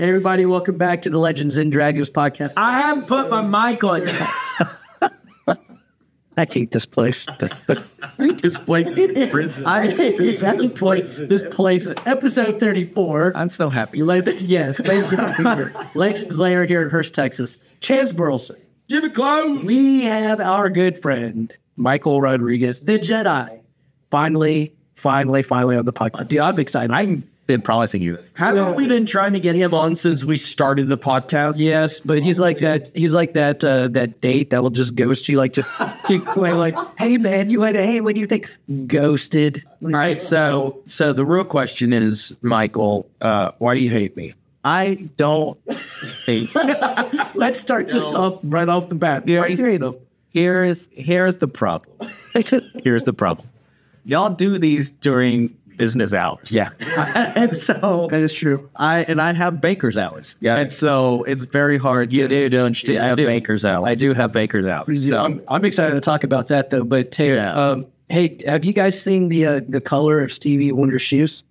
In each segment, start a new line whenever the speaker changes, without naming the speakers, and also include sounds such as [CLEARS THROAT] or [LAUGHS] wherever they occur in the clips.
Hey, everybody, welcome back to the Legends and Dragons podcast.
I haven't put my mic on. [LAUGHS]
I hate this place. this [LAUGHS] place. I hate this place. [LAUGHS] This place. Episode 34.
I'm so happy.
You like this? Yes. Thank you for. Legends Lair here in Hurst, Texas. Chance Burleson.
Jimmy Close.
We have our good friend, Michael Rodriguez, the Jedi. Finally, finally, finally on the podcast. Dude, I'm excited. I'm
been promising you this.
Haven't we been trying to get him on since we started the podcast?
Yes, but he's like that. He's like that. Uh, that date that will just ghost you. Like just [LAUGHS] keep away. Like, hey man, you went. Hey, what do you think? Ghosted.
All right. So, so the real question is, Michael, uh, why do you hate me?
I don't hate. [LAUGHS]
Let's start this off right off the bat. Why do you hate him?
Here's here's the problem. [LAUGHS] here's the problem. Y'all do these during business hours.
Yeah. [LAUGHS]
and so
That is true.
I and I have baker's hours.
Yeah.
And so it's very hard.
You do, don't you?
I have
do.
baker's hours. I do have baker's hours.
Know, I'm, I'm excited to talk about that though. But hey,
Yeah.
um, hey, have you guys seen the uh, the color of Stevie Wonder's shoes?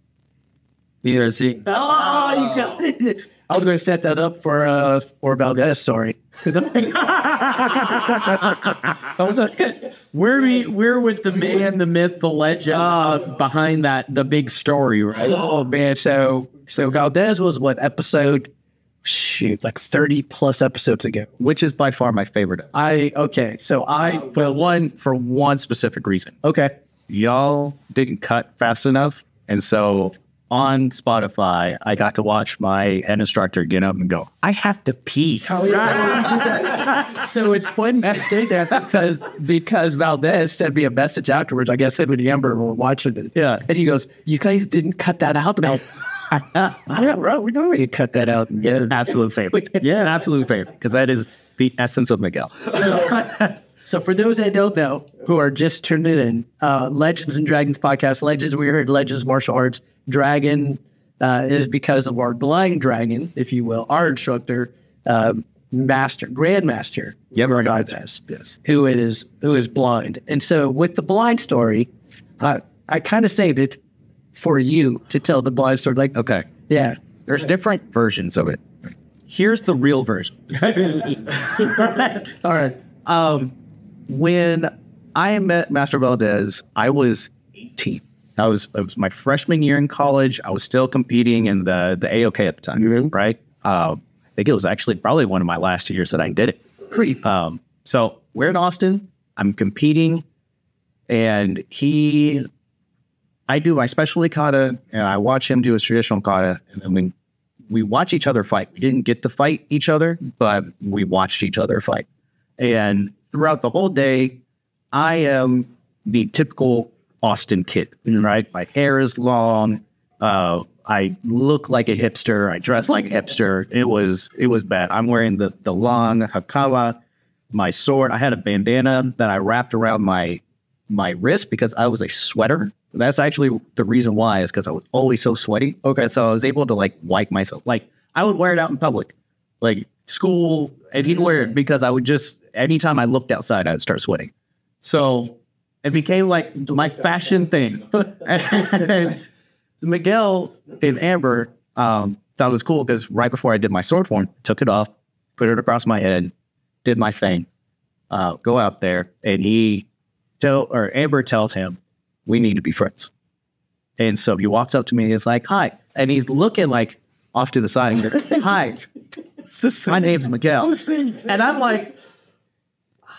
Either see.
Oh, you got it. I was going to set that up for uh for Valdez. Sorry. [LAUGHS] I was like,
We're we, we're with the man, the myth, the legend uh, behind that, the big story, right?
oh man. So so Valdez was what episode? Shoot, like thirty plus episodes ago.
Which is by far my favorite.
I okay. So I
Well, one for one specific reason.
okay.
Y'all didn't cut fast enough. And so on Spotify, I got to watch my head instructor get up and go, I have to pee.
Oh, [LAUGHS] so it's fun to say that because because Valdez sent me a message afterwards. I guess him and Amber were watching it.
Yeah.
and he goes, "You guys didn't cut that out." And I'm, yeah, [LAUGHS] bro, we know you cut that out.
Yeah, an absolute favorite. Yeah, an absolute favorite. Because that is the essence of Miguel.
So [LAUGHS] for those that don't know, who are just tuning in, uh, Legends and Dragons podcast, Legends, we heard Legends Martial Arts. Dragon uh, is because of our blind dragon, if you will, our instructor, uh, master, grandmaster,
Yep.
Valdez,
Yes.
who is who is blind. And so with the blind story, uh, I kind of saved it for you to tell the blind story. Like,
Okay.
yeah,
There's different versions of it. Here's the real version. [LAUGHS]
all right,
Um, when I met Master Valdez, I was 18. I was it was my freshman year in college. I was still competing in the the AOK at the time, right? Um, I think it was actually probably one of my last years that I did it. Um, so we're in Austin. I'm competing, and he, I do my specialty kata, and I watch him do his traditional kata, and then we we watch each other fight. We didn't get to fight each other, but we watched each other fight. And throughout the whole day, I am the typical Austin kid, right? My hair is long. Uh, I look like a hipster. I dress like a hipster. It was it was bad. I'm wearing the the long hakama, my sword. I had a bandana that I wrapped around my my wrist because I was a sweater. That's actually the reason why is because I was always so sweaty. Okay, so I was able to like wipe myself. Like I would wear it out in public, like school, and he'd wear it because I would just anytime I looked outside, I would start sweating. So it became like my fashion thing. [LAUGHS] and Miguel and Amber um, thought it was cool because right before I did my sword form, took it off, put it across my head, did my thing, uh, go out there, and he tell or Amber tells him, "We need to be friends." And so he walks up to me and he's like, "Hi," and he's looking like off to the side. And goes, Hi, [LAUGHS] my name's Miguel, and I'm like,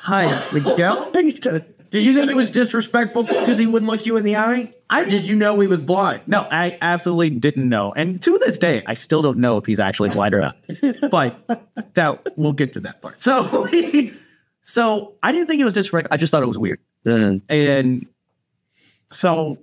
"Hi, Miguel." [LAUGHS]
Did you think it was disrespectful because he wouldn't look you in the eye? I did you know he was blind?
No, I absolutely didn't know. And to this day, I still don't know if he's actually blind or not. [LAUGHS] But that we'll get to that part. So [LAUGHS] so I didn't think it was disrespectful. I just thought it was weird. Mm-hmm. And so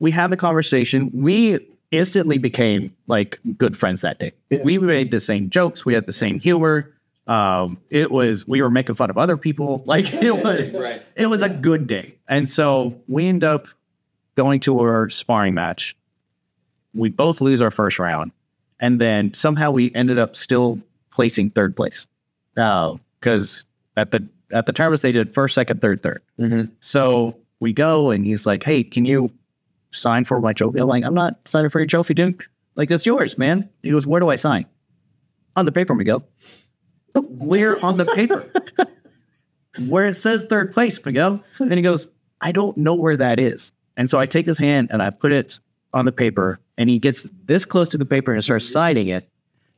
we had the conversation. We instantly became like good friends that day. We made the same jokes. We had the same humor. Um, it was we were making fun of other people. [LAUGHS] Like it was it was a good day. And so we end up going to our sparring match. We both lose our first round. And then somehow we ended up still placing third place. Because at the at the tournaments they did first, second, third, third. So we go and he's like, Hey, can you sign for my trophy? I'm like, I'm not signing for your trophy, dude. Like that's yours, man. He goes, Where do I sign? on the paper, Miguel. Where on the paper? where it says third place, Miguel. And he goes, I don't know where that is. And so I take his hand and I put it on the paper, and he gets this close to the paper and starts signing it.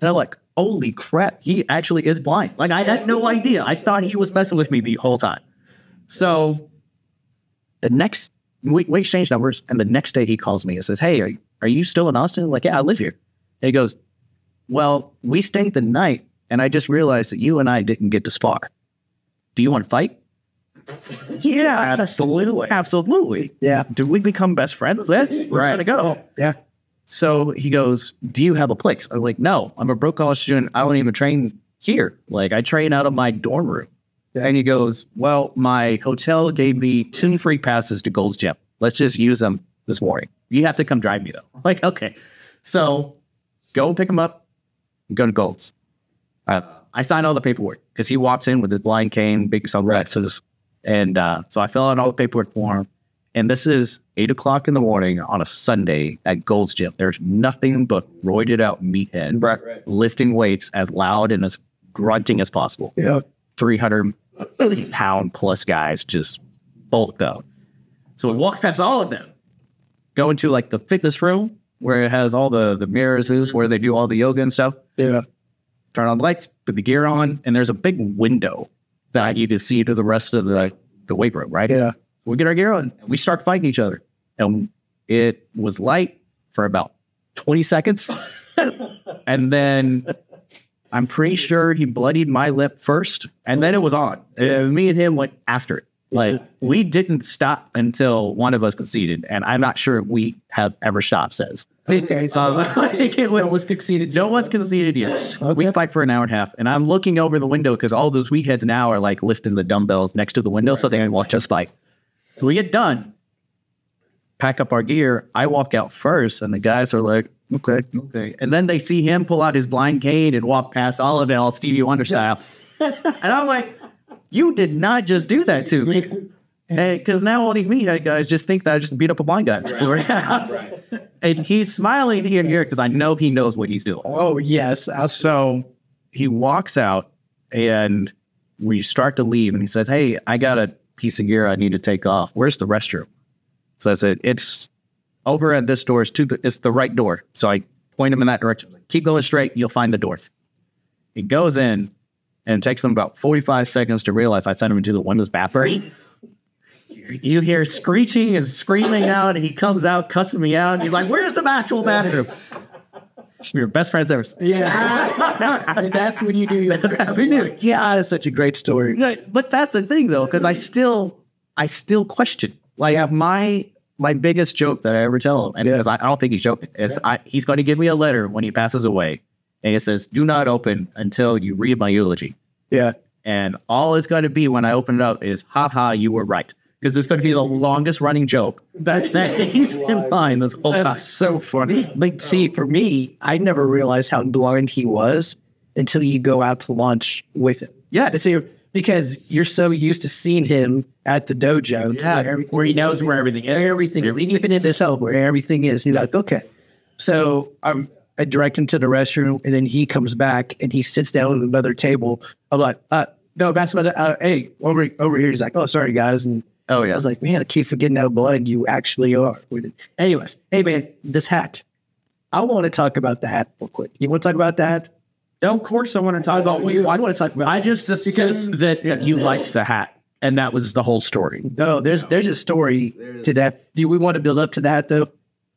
And I'm like, holy crap, he actually is blind. Like, I had no idea. I thought he was messing with me the whole time. So the next, we, we numbers, and the next day he calls me and says, Hey, are, are you still in Austin? I'm like, yeah, I live here. And he goes, Well, we stayed the night, and I just realized that you and I didn't get to spar. Do you want to fight? yeah, absolutely. Absolutely.
Yeah.
Do we become best friends? Let's we're
Right.
gonna go.
Yeah.
So he goes, Do you have a place? I'm like, No, I'm a broke college student. I don't even train here. Like, I train out of my dorm room. And he goes, Well, my hotel gave me two free passes to Gold's Gym. Let's just use them this morning. You have to come drive me, though. I'm like, okay. So go pick him up, go to Gold's. Uh, I sign all the paperwork because he walks in with his blind cane, big sunglasses. And uh, so I fill out all the paperwork for him. And this is eight o'clock in the morning on a Sunday at Gold's Gym. There's nothing but roided out meathead lifting weights as loud and as grunting as possible.
Yeah.
300 pound plus guys just bulked up. So we walk past all of them, go into like the fitness room where it has all the, the mirrors where they do all the yoga and stuff.
Yeah.
Turn on the lights, put the gear on, mm-hmm. and there's a big window that you can see to the rest of the, the weight room, right?
Yeah.
we get our gear on and we start fighting each other. And it was light for about 20 seconds. [LAUGHS] and then I'm pretty sure he bloodied my lip first. And then it was on. And me and him went after it. Like we didn't stop until one of us conceded. And I'm not sure we have ever stopped since.
Okay.
So um, [LAUGHS] I think [LAUGHS] it was, was conceded. No one's conceded yet. We fight for an hour and a half, and I'm looking over the window because all those weak heads now are like lifting the dumbbells next to the window so they can watch us fight. So we get done, pack up our gear. I walk out first, and the guys are like, "Okay, okay," and then they see him pull out his blind cane and walk past all of it, all Stevie Wonder style, and I'm like, "You did not just do that to me." [LAUGHS] Because now all these meathead guys just think that I just beat up a blind guy. And he's smiling here and here because I know he knows what he's doing.
Oh yes.
So he walks out and we start to leave and he says, Hey, I got a piece of gear I need to take off. Where's the restroom? So I said, It's over at this door. It's, it's the right door. So I point him in that direction. Keep going straight. You'll find the door. He goes in and it takes him about 45 seconds to realize I sent him into the women's bathroom. [LAUGHS] You hear screeching and screaming out, and he comes out cussing me out. And he's like, Where's the actual bathroom? We were best friends ever.
Yeah. [LAUGHS] that's when you do.
we knew.
Yeah, that's such a great story.
But that's the thing though, because I still I still question. Like uh, my my biggest joke that I ever tell him, and because I, I don't think he's joking, is I, he's going to give me a letter when he passes away, and it says, "Do not open until you read my eulogy."
Yeah.
And all it's going to be when I open it up is, "Ha ha, you were right," because it's going to be the longest running joke
That's
that [LAUGHS] he's been fine this whole time.
That's so funny. [LAUGHS] Like, see, for me, I never realized how blind he was until you go out to lunch with him.
Yeah.
To see, because you're so used to seeing him at the dojo,
Yeah,
where,
where he knows where everything is.
everything, even in this home where everything is. You're like, okay. So I'm, I direct him to the restroom, and then he comes back and he sits down at another table. I'm like, uh, no, that's about uh, hey, over over here. He's like, oh, sorry guys, and
Oh yeah,
I was like, man, I keep forgetting how blind you actually are. with it. Anyways, hey man, this hat. I want to talk about the hat real quick. You want to talk about that?
of course, I want to talk about.
I want to talk about.
I just assumed that you liked the hat, and that was the whole story.
no. There's there's a story to that. Do we want to build up to that though?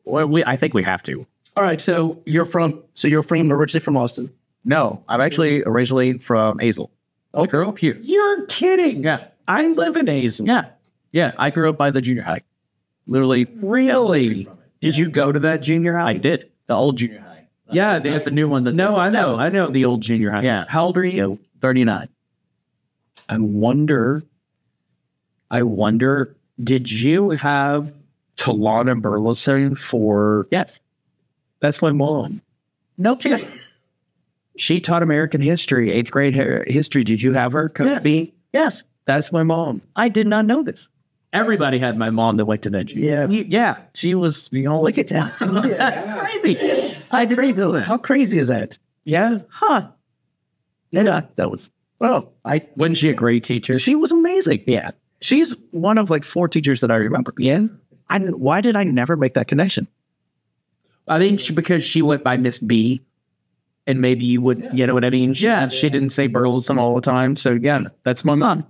well, we, I think we have to.
All right. So you're from. So you're from originally from Austin.
No, I'm actually originally from Azle. Oh. I grew up here.
You're kidding.
Yeah.
I live in Azle.
Yeah. Yeah. I grew up by the junior high. Literally,
Really? Did you go to that junior high?
I did. The old junior high.
Yeah, they have the new one. The, no, I know. I know the old junior high.
Yeah.
How old are you?
39. I wonder, I wonder,
Did you have Talana Burleson for?
yes,
That's my mom. No kidding. [LAUGHS] She taught American history, eighth grade uh, history. Did you have her?
Yes. Yes,
That's my mom.
I did not know this.
Everybody had my mom that went to that.
Yeah.
Yeah, she was you know,
Look at that. [LAUGHS]
That's crazy. I didn't know that.
How crazy is that?
Yeah.
Huh.
Yeah.
That was
Well, I
wasn't she a great teacher? She was amazing. Yeah. She's one of like four teachers that I remember.
Yeah.
I didn't- why did I never make that connection?
I think she, because she went by Miss B, and maybe you would, you know what I mean? Yeah. She didn't say Burleson all the time. So, yeah, that's my mom.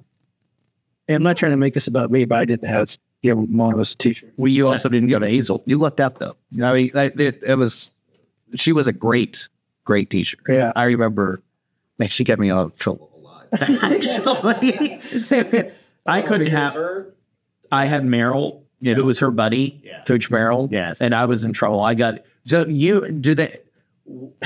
I'm not trying to make this about me, but I didn't have yeah, mom was a teacher.
Well, you also didn't go to Azle.
You lucked out though. I mean, I- it, it was, she was a great, great teacher.
Yeah.
I remember, man, she got me out of trouble a lot. [LAUGHS]
Actually, [LAUGHS] I couldn't have. I had Merrill, who was her buddy, Coach Merrill.
Yes.
and I was in trouble. I got so you do they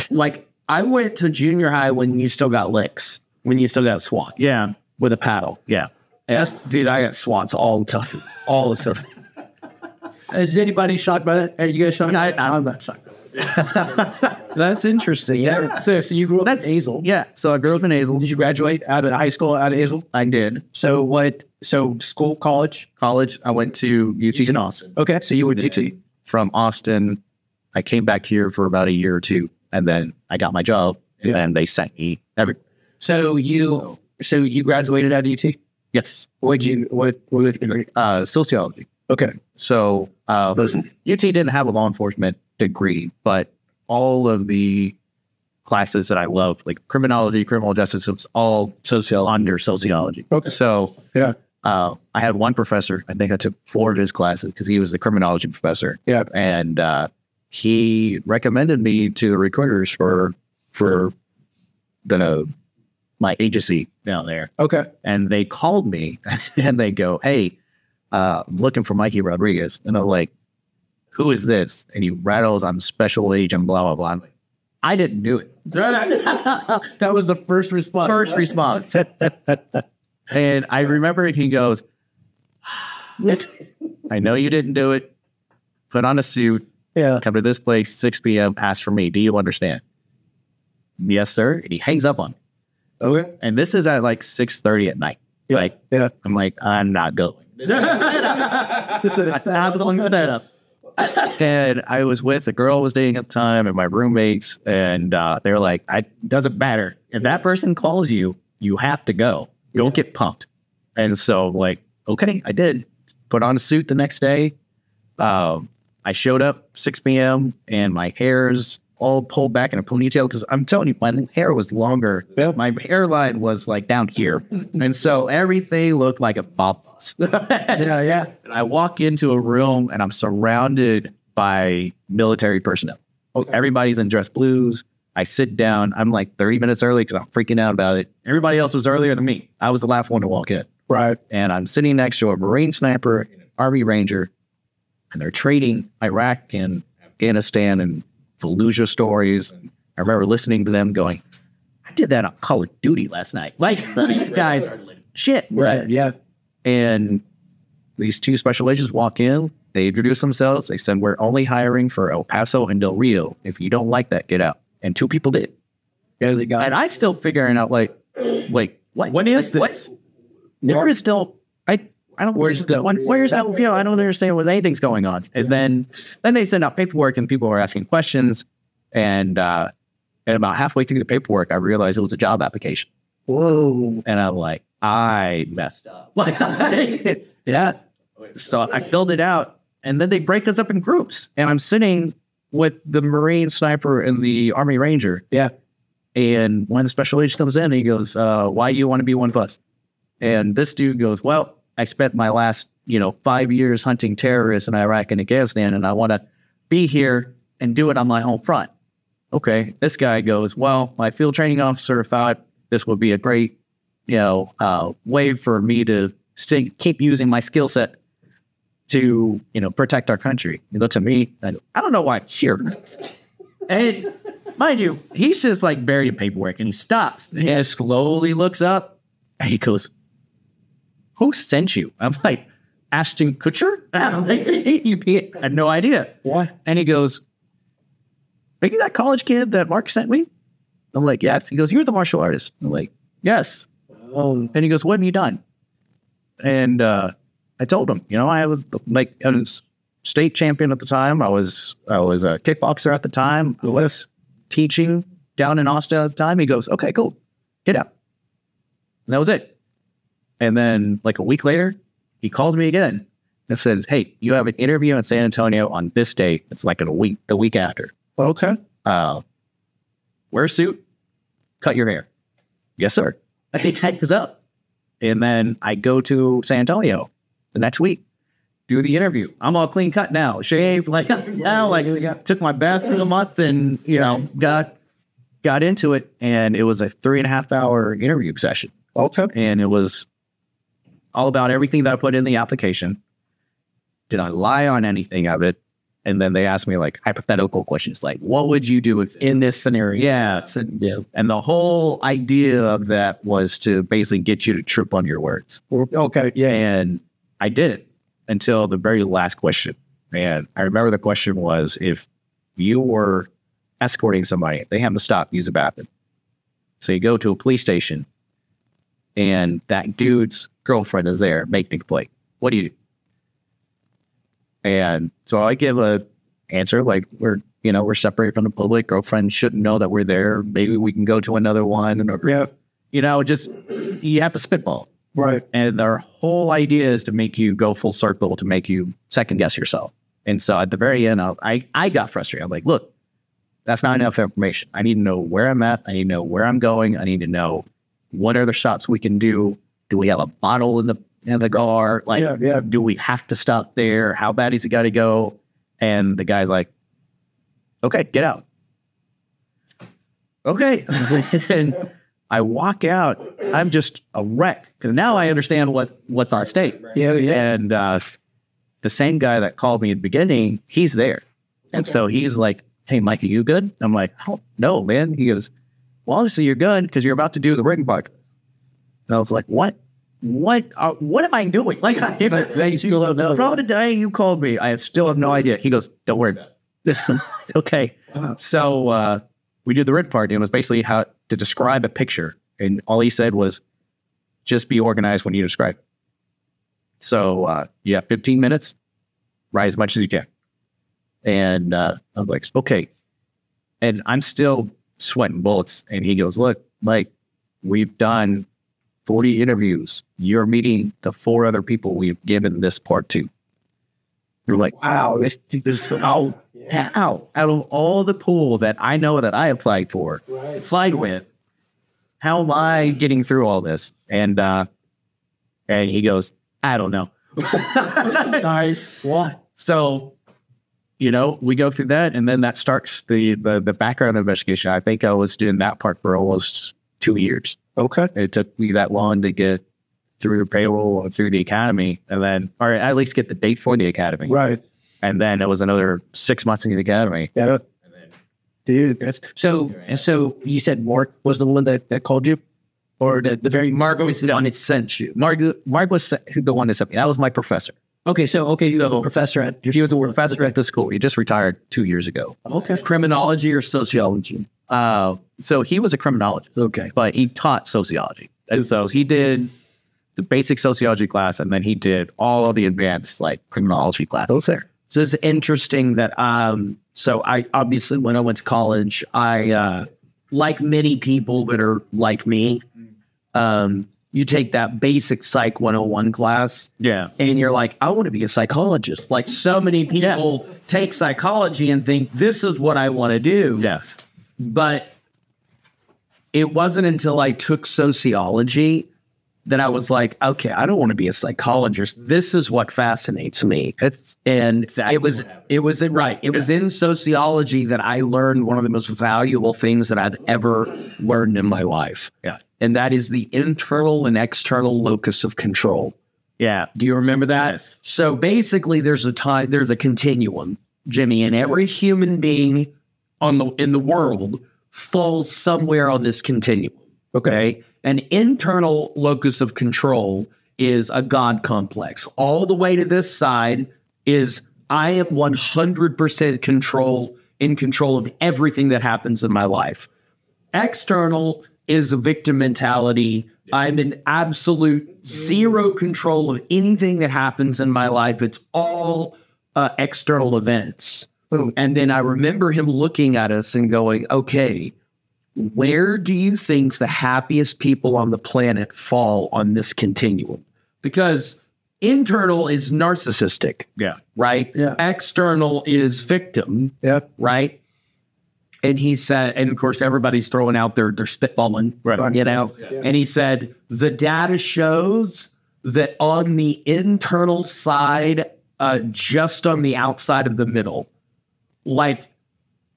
like I went to junior high when you still got licks, when you still got swat
Yeah.
with a paddle.
Yeah.
Yes, dude, I got swats all the time, all the time. [LAUGHS]
Is anybody shocked by that? Are you guys shocked?
I-
I'm not shocked.
That's interesting. Yeah.
So, so you grew up in Azle.
Yeah. So I grew up in Azle.
Did you graduate out of high school out of Azle?
I did.
So what? So school, college.
College, I went to UT in Austin.
Okay. So you were at UT.
From Austin, I came back here for about a year or two, and then I got my job,
Yeah.
and they sent me every.
So you, so you graduated out of UT.
Yes.
What'd you? What? What degree?
Uh, sociology.
Okay.
So uh, UT didn't have a law enforcement degree, but all of the classes that I loved, like criminology, criminal justice, it was all socio under sociology.
Okay.
So
Yeah.
uh, I had one professor. I think I took four of his classes because he was the criminology professor.
Yeah.
and uh, he recommended me to the recruiters for for the my agency down there
Okay.
and they called me [LAUGHS] and they go, "Hey, uh, I'm looking for Mikey Rodriguez," and I'm like, "Who is this?" And he rattles, "I'm special agent." Blah blah blah. I'm like, I didn't do it. [LAUGHS]
that was the first response.
First response, [LAUGHS] and I remember he goes, "I know you didn't do it. Put on a suit,
Yeah.
come to this place, 6 p.m. Ask for me. Do you understand?" Yes, sir. And he hangs up on me.
Okay.
And this is at like 6:30 at night. Like
Yeah.
I'm like, I'm not going.
That's not the long setup.
and I was with a girl I was dating at the time and my roommates, and uh, they're like, "It doesn't matter if that person calls you, you have to go. Don't get pumped." And so, like, okay, I did. Put on a suit the next day. Um, I showed up 6 p.m. and my hair's all pulled back in a ponytail because I'm telling you, my hair was longer.
Yeah.
My hairline was like down here, and so everything looked like a bob.
Yeah. Yeah. [LAUGHS]
And I walk into a room and I'm surrounded by military personnel. Everybody's in dress blues. I sit down. I'm like 30 minutes early because I'm freaking out about it. Everybody else was earlier than me. I was the last one to walk in.
Right.
And I'm sitting next to a Marine sniper and an Army Ranger, and they're trading Iraq and Afghanistan and Fallujah stories. And I remember listening to them going, I did that on Call of Duty last night. Like, [LAUGHS] these guys are shit.
Right. Yeah.
And these two special agents walk in, they introduce themselves. They said, We're only hiring for El Paso and Del Rio. If you don't like that, get out. And two people did.
Yeah. They got.
And I'm still figuring out, like, wait, what?
What is
Like,
this?
There is still, I, don't,
Where's the-
when- where's that? You know, I don't understand what anything's going on. And then, then they send out paperwork and people are asking questions. And, uh, and about halfway through the paperwork, I realized it was a job application.
Whoa.
And I'm like, I messed up. [LAUGHS] Like,
Yeah.
So I filled it out, and then they break us up in groups. And I'm sitting with the Marine sniper and the Army Ranger.
Yeah.
And when the special agent comes in he goes, uh, Why do you want to be one of us? And this dude goes, Well, I spent my last, you know, five years hunting terrorists in Iraq and Afghanistan, and I want to be here and do it on my home front. Okay. This guy goes, Well, my field training officer thought this would be a great, you know, uh, way for me to keep using my skill set to, you know, protect our country. He looks at me and I don't know why I'm here. And mind you, he's just like buried in paperwork and he stops and he slowly looks up and he goes, Who sent you? I'm like, Ashton Kutcher? I'm like, "You had no idea.
Why?
And he goes, Are you that college kid that Mark sent me? I'm like, Yes. He goes, You're the martial artist. I'm like, Yes.
Oh.
And he goes, What have you done? And uh, I told him, you know, I was like I was state champion at the time. I was I was a kickboxer at the time. I was teaching down in Austin at the time. He goes, Okay, cool. get out. And that was it. And then like a week later, he calls me again and says, Hey, you have an interview in San Antonio on this day. It's like in a week, the week after.
Okay.
Uh, wear a suit, cut your hair. Yes, sir. [LAUGHS]
I think heck is up.
And then I go to San Antonio the next week, do the interview. I'm all clean cut now, shaved, like [LAUGHS] now, like took my bath for the month and you know, got got into it. And it was a three and a half hour interview session.
Okay.
And it was all about everything that I put in the application. Did I lie on anything of it? And then they asked me like hypothetical questions like, what would you do if
In this scenario.
yeah, so-
Yeah.
and the whole idea of that was to basically get you to trip on your words.
Okay. Yeah.
And I did it until the very last question. And I remember the question was if you were escorting somebody, they have to stop, use a bathroom. So you go to a police station and that dude's girlfriend is there making a complaint. What do you do? And so I give a answer like we're you know we're separated from the public. Girlfriend shouldn't know that we're there. Maybe we can go to another one, or
Yeah.
you know, just you have to spitball.
Right.
And their whole idea is to make you go full circle, to make you second guess yourself. And so at the very end, I, I, I got frustrated. I'm like, look, that's not enough information. I need to know where I'm at. I need to know where I'm going. I need to know what other shots we can do. Do we have a bottle in the in the car? Like,
Yeah, yeah.
do we have to stop there? How bad is it got to go? And the guy's like, okay, get out. Okay. [LAUGHS] and I walk out. I'm just a wreck because now I understand what what's on stake.
Yeah. Yeah.
And uh, the same guy that called me at the beginning, he's there. And so he's like, Hey, Mike, are you good? I'm like, Oh, no, man. He goes, Well, obviously you're good because you're about to do the ring part. And I was like, What? What? Uh, what am I doing? Like, I
still don't know.
From the day you called me, I still have no idea. He goes, Don't worry about it. [LAUGHS] okay. So uh, we did the written part, and it was basically how to describe a picture. And all he said was, just be organized when you describe. it." So uh, you have 15 minutes, write as much as you can. And uh, I was like, okay. And I'm still sweating bullets. And he goes, look, like we've done 40 interviews. You're meeting the four other people we've given this part to. You're like,
Wow. This, this,
how, how, out of all the pool that I know that I applied for, applied with, how am I getting through all this? And uh, and he goes, I don't know. [LAUGHS]
nice. What?
So, you know, we go through that, and then that starts the the, the background investigation. I think I was doing that part for almost two years.
Okay.
It took me that long to get through the payroll and through the academy, and then, or at least get the date for the academy.
Right.
And then it was another six months in the academy.
Yeah. Dude, that's so. And so you said Mark was the one that, that called you, or the, the very Mark was the one that sent you.
Mark, Mark was the one that sent me. That was my professor.
Okay, so okay, he was a professor at.
He was a professor at the school. He just retired two years ago.
Okay.
Criminology or sociology?
Uh, so he was a criminologist.
Okay.
but he taught sociology. And so he did the basic sociology class, and then he did all of the advanced like criminology classes. there.
So it's interesting that um so I obviously when I went to college, I uh like many people that are like me, um, you take that basic psych 101 class
Yeah,
and you're like, I want to be a psychologist. Like so many people take psychology and think this is what I want to do.
yes,
But it wasn't until I took sociology that I was like, okay, I don't want to be a psychologist. This is what fascinates me.
it's
And it was it was right. It was in sociology that I learned one of the most valuable things that I've ever learned in my life.
yeah,
And that is the internal and external locus of control.
yeah,
Do you remember that? So basically, there's a time, there's a continuum, Jimmy, and every human being on the in the world falls somewhere on this continuum. Okay, an internal locus of control is a God complex. All the way to this side is I am 100% control in control of everything that happens in my life. External is a victim mentality. I'm in absolute zero control of anything that happens in my life. It's all uh, external events. And then I remember him looking at us and going, okay, where do you think the happiest people on the planet fall on this continuum? Because internal is narcissistic,
Yeah.
right?
Yeah.
External is victim,
Yep.
right? And he said, and of course, everybody's throwing out their their spitballing,
Right.
You know, and he said the data shows that on the internal side, uh, just on the outside of the middle, like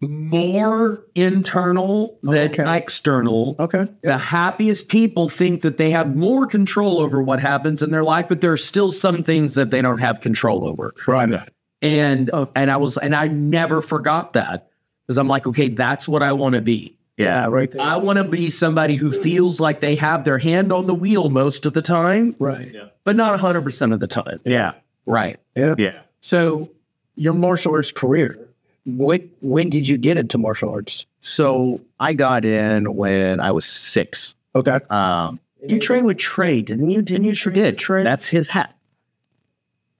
more internal than
Okay.
external.
Okay.
The happiest people think that they have more control over what happens in their life, but there are still some things that they don't have control over.
Right.
And
Oh.
and I was and I never forgot that because I'm like, okay, that's what I want to be.
Yeah. Right. There.
I want to be somebody who feels like they have their hand on the wheel most of the time,
right.
but not 100% of the time.
Yeah.
Right.
Yeah.
Yeah.
So your martial arts career, when when did you get into martial arts?
So I got in when I was six.
Okay.
Um,
You trained with Trey, didn't you? Didn't you? Sure did. Trey.
that's his hat.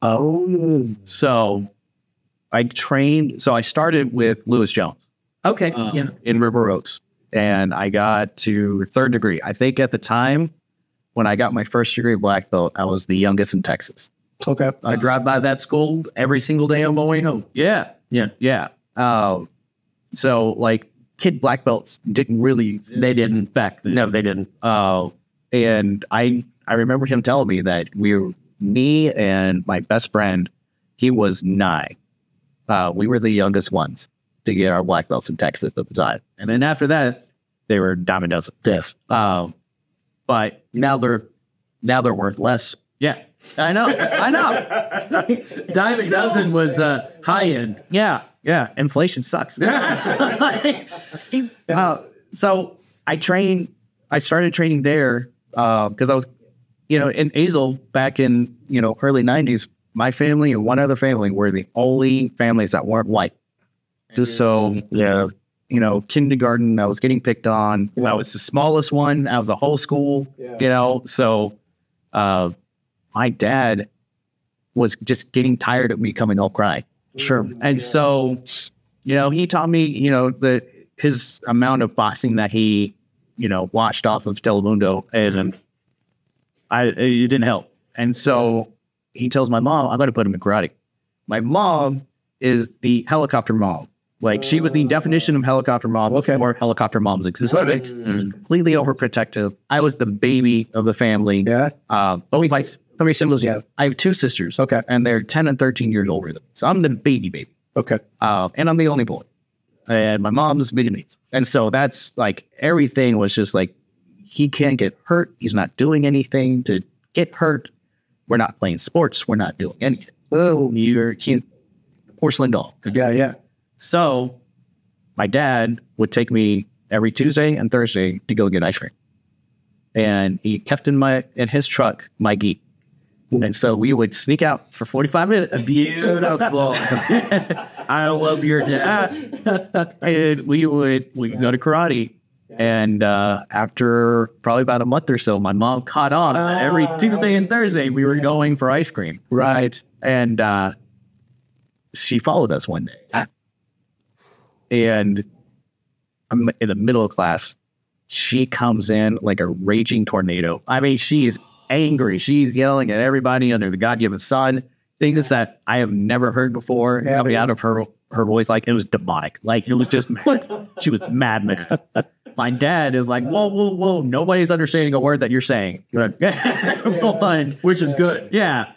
Oh.
So I trained. So I started with Lewis Jones
Okay.
um,
yeah.
in River Oaks, and I got to third degree. I think at the time when I got my first degree black belt, I was the youngest in Texas.
Okay.
I drive by that school every single day on my way home.
Yeah,
Yeah.
yeah. Um, so like kid black belts didn't really
They didn't back then. No, they didn't.
Uh, and I I remember him telling me that we were me and my best friend, he was nine. Uh, we were the youngest ones to get our black belts in Texas at the time. And then after that, they were dime a dozen.
Diff.
Um, but
Now they're now they're worth less.
yeah, I know, I know. [LAUGHS]
Dime a dozen was uh, high end.
Yeah, yeah. Inflation sucks. [LAUGHS] Uh, so I trained. I started training there because I was, you know, in Azle back in you know early '90s. My family and one other family were the only families that weren't white. Just so yeah, you know, kindergarten. I was getting picked on. I was the smallest one out of the whole school. Yeah. You know, so uh, my dad was just getting tired of me coming all cry. Sure. And so, you know, he taught me, you know, the his amount of boxing that he, you know, watched off of Telemundo, and I it didn't help. And so he tells my mom, I'm going to put him in karate. My mom is the helicopter mom. Like she was the definition of helicopter mom
Okay.
before helicopter moms existed. And completely overprotective. I was the baby of the family.
Yeah.
Uh, both my
How many siblings do you have?
I have two sisters.
Okay.
And they're 10 and 13 years older than me. So I'm the baby baby.
Okay.
Uh, and I'm the only boy. And my mom's Vietnamese. And so that's like everything was just like, he can't get hurt. He's not doing anything to get hurt. We're not playing sports. We're not doing anything. Oh, you're he's a porcelain doll.
Yeah. Yeah.
So my dad would take me every Tuesday and Thursday to go get ice cream. And he kept in my in his truck my gi. And so we would sneak out for 45 minutes.
Beautiful. [LAUGHS] I love your dad. [LAUGHS]
and we would we go to karate. And uh, after probably about a month or so, my mom caught on. Every Tuesday and Thursday, we were going for ice cream.
Right.
And uh, she followed us one day. And I'm in the middle of class. She comes in like a raging tornado. I mean, she is angry. She's yelling at everybody under the God given sun. Things that I have never heard before
Yeah.
coming out of her her voice. Like it was demonic. Like it was just [LAUGHS] she was mad. mad. [LAUGHS] My dad is like, whoa, whoa, whoa. Nobody's understanding a word that you're saying. [LAUGHS]
Which is good.
Yeah.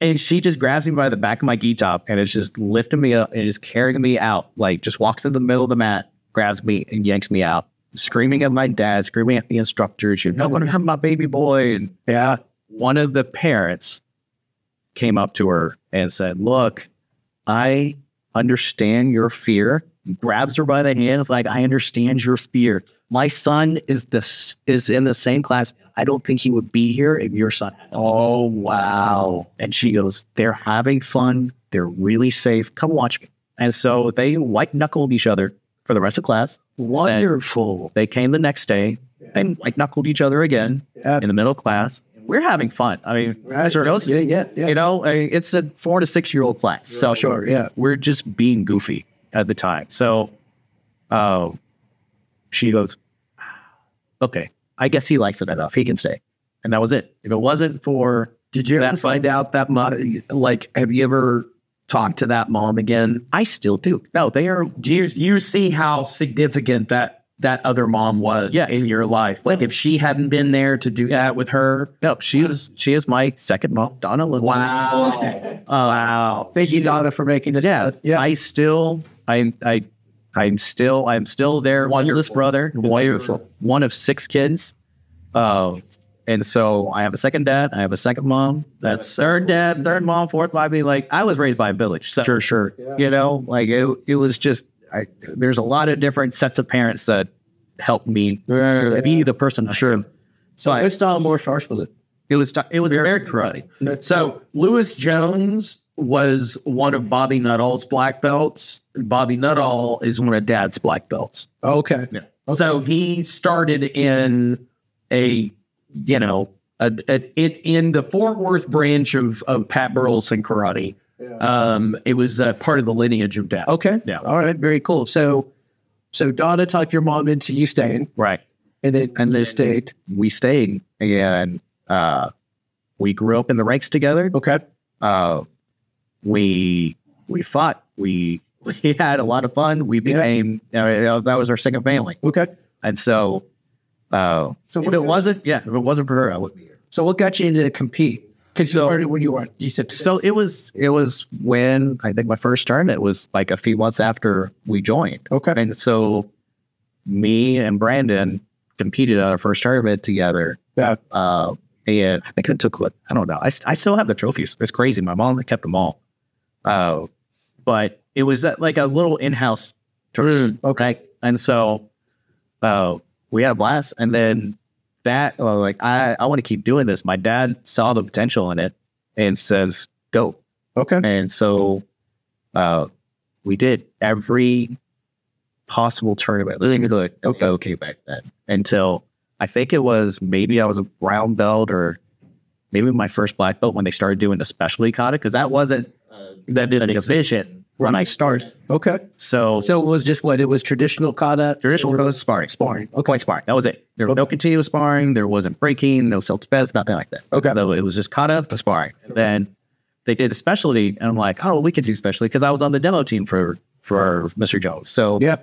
And she just grabs me by the back of my gi top and it's just lifting me up and is carrying me out. Like just walks in the middle of the mat, grabs me and yanks me out, screaming at my dad, screaming at the instructors, you're not going to have my baby boy. And
Yeah.
one of the parents came up to her and said, Look, I understand your fear. Grabs her by the hand. It's like, I understand your fear. My son is this is in the same class. I don't think he would be here if your son. Oh wow! And she goes, "They're having fun. They're really safe. Come watch me." And so they white knuckled each other for the rest of class.
Wonderful.
They came the next day. They like knuckled each other again
Yeah.
in the middle class. We're having fun. I mean,
Right.
sure,
Yeah. Yeah. Yeah.
you know, it's a four to six year old class. So
Sure, yeah.
we're just being goofy at the time. So, uh, she goes, okay, I guess he likes it enough. He can stay. And that was it. If it wasn't for
Did you ever find out that mom? Like, have you ever talked to that mom again?
I still do. No, they are
Do you you see how significant that that other mom was
Yes.
in your life? Like, if she hadn't been there to do that with her,
no, she is she is my second mom. Donna lives
wow, [LAUGHS] wow.
Thank you, Donna, for making it.
Yeah,
Yeah.
I still, I, I, I'm still, I'm still their oldest brother.
Wonderful.
One of six kids. Uh, and so I have a second dad. I have a second mom. That's third dad, third mom, fourth mom. I mean, like I was raised by a village. So,
Sure, sure.
You know, like it, it was just. I, there's a lot of different sets of parents that helped me be the person. Sure.
So I style more sharp with it.
It was. It was very karate.
So Lewis Jones was one of Bobby Nuttall's black belts. Bobby Nuttall is one of Dad's black belts.
Okay.
So he started in a, you know, a, a, in, in the Fort Worth branch of, of Pat Burleson karate. Um, it was uh, part of the lineage of Dad.
Okay.
Yeah.
All right. Very cool. So, so Donna talked your mom into you staying,
Right.
and then and they stayed.
We stayed and uh, we grew up in the ranks together.
Okay.
uh, we we fought. We [LAUGHS] we had a lot of fun. We became uh, that was our second family,
Okay.
and so uh,
So
if
what-
it wasn't yeah, if it wasn't for her, I wouldn't be here.
So what got you into to compete? Because you started when you were you said
So it was it was when I think my first tournament was like a few months after we joined.
Okay.
and so me and Brandon competed at our first tournament together.
Yeah.
Uh, and I think it took what I don't know. I, I still have the trophies. It's crazy. My mom kept them all. Uh, but it was at, like a little in-house tournament. Okay, and so uh, we had a blast. And then that, uh, like, I I want to keep doing this. My dad saw the potential in it and says, "Go."
okay.
And so uh, we did every possible tournament. Literally, like, okay, okay back then until I think it was maybe I was a brown belt or maybe my first black belt when they started doing the specialty kata because that wasn't uh, that didn't exist when I started.
Okay.
So,
So it was just what it was traditional kata.
traditional was sparring, sparring, okay, point sparring. That was it. There was no continuous sparring. There wasn't breaking, no self defense, nothing like that.
Okay.
So it was just kata, the sparring. And then they did a specialty, and I'm like, oh, we could do specialty because I was on the demo team for for Mr. Jones. So
Yeah.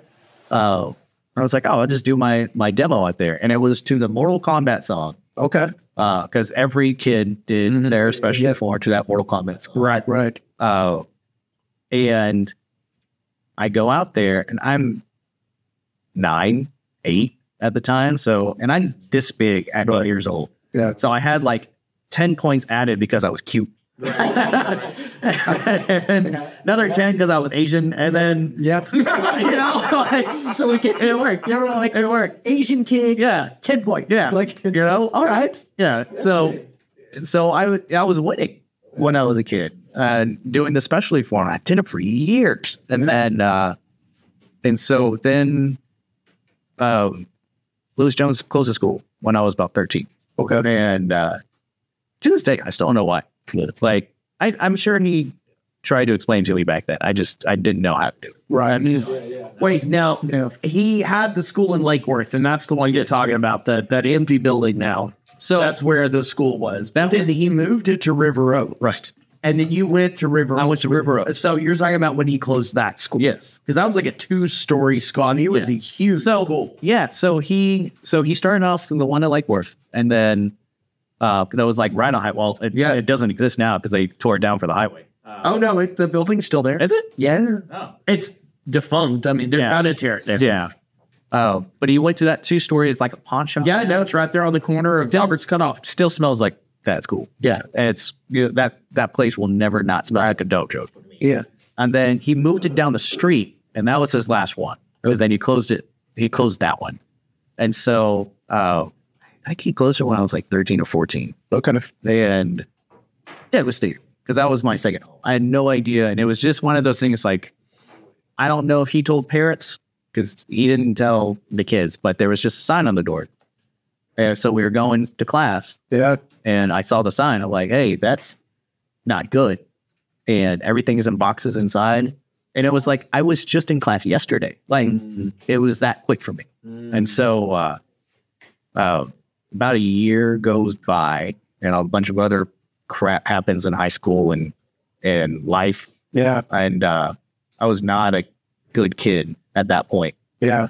uh, I was like, oh, I'll just do my my demo out there, and it was to the Mortal Kombat song
Okay.
because every kid did their special form to that Mortal Kombat song.
Right. Right.
Uh, and I go out there and I'm nine, eight at the time. So, and I'm this big at eight years old.
Yeah.
So I had like 10 points added because I was cute. and [LAUGHS] another 10 because I was Asian. And then,
Yeah. [LAUGHS]
you know, like, so we can, it worked. You know, like, it worked. Asian kid. Yeah. 10 points. Yeah. Like, you know, all right. Yeah. So, so I, was- I was winning when I was a kid and doing the specialty form. I did it for years. And then, uh, and so then, um, Lewis Jones closed the school when I was about 13.
Okay.
And, uh, to this day, I still don't know why. Like, I, I'm sure he tried to explain to me back then. I just, I didn't know how to do it.
Right.
Wait, now
Yeah.
he had the school in Lake Worth, and that's the one you're talking about, that that empty building now. So that's where the school was. Then he moved it to River Oaks.
Right.
And then you went to River
I went to River Oaks.
So you're talking about when he closed that school.
Yes.
Because that was like a two story school. Mean, it was
Yeah.
a huge school.
Yeah. So he, so he started off in the one at Lake Worth and then, uh, that was like right on high. Well, it, yeah, it doesn't exist now because they tore it down for the highway.
oh, no, it, the building's still there.
Is it?
Yeah. Oh. It's defunct. I mean, they're
Yeah.
of tearing it.
Yeah. Oh, but he went to that two story. It's like a pawn shop.
Yeah, no, it's right there on the corner of Albert's Cutoff.
Still smells like that cool.
Yeah.
And it's you know, that that place will never not smell like a dope joke.
Yeah.
And then he moved it down the street, and that was his last one. But then he closed it. He closed that one, and so uh, I think he closed it when I was like thirteen or fourteen.
Okay.
and devastated because that was my second home. I had no idea, and it was just one of those things. Like, I don't know if he told parents because he didn't tell the kids, but there was just a sign on the door. And so we were going to class,
Yeah.
and I saw the sign. I'm like, "Hey, that's not good," and everything is in boxes inside. And it was like I was just in class yesterday. Like it was that quick for me. And so uh, uh, about a year goes by, and a bunch of other crap happens in high school and and life.
Yeah.
And uh, I was not a good kid at that point.
Yeah.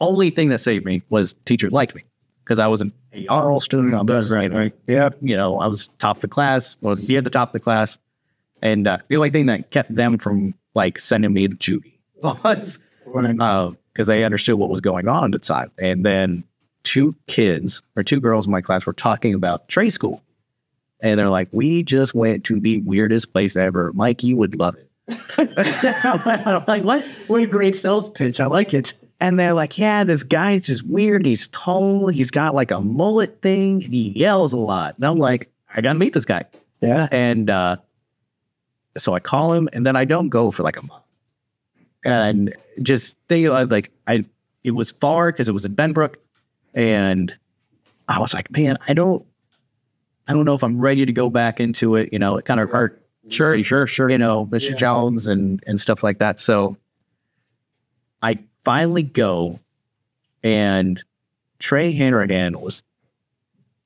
Only thing that saved me was teachers liked me because I was an honor student. I was right, right.
Yeah.
You know, I was top of the class, or near the top of the class, and uh, the only thing that kept them from like sending me to juvie [LAUGHS] was because they understood what was going on at the time. And then two kids or two girls in my class were talking about trade school. And they're like, we just went to the weirdest place ever. Mike, you would love it. [LAUGHS]
I'm like what? What a great sales pitch. I like it.
And they're like, yeah, this guy's just weird. He's tall. He's got like a mullet thing. He yells a lot. And I'm like, I got to meet this guy.
Yeah.
And uh, so I call him and then I don't go for like a month. And just think like, I, it was far because it was in Benbrook. And I was like, man, I don't, I don't know if I'm ready to go back into it. You know, it kind of hurt. Sure, sure, sure. You know, Mr.
Yeah.
Jones and and stuff like that. So I finally go, and Trey Hanrahan was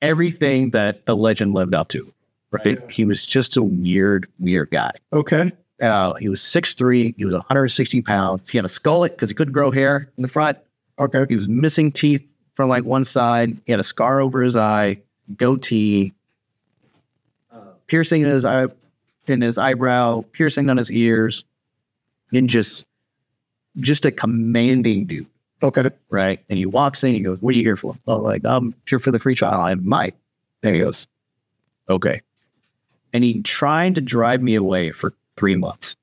everything that the legend lived up to. Right? He was just a weird, weird guy.
Okay.
Uh, he was 6'3", he was 160 pounds. He had a skullet because he couldn't grow hair in the front.
Okay.
He was missing teeth from like one side. He had a scar over his eye, goatee, uh, piercing in his eye, in his eyebrow, piercing on his ears, and just, just a commanding dude,
Okay.
right? And he walks in, he goes, "What are you here for?" Oh, like I'm here for the free trial. I'm Mike. There he goes. Okay. And he tried to drive me away for three months.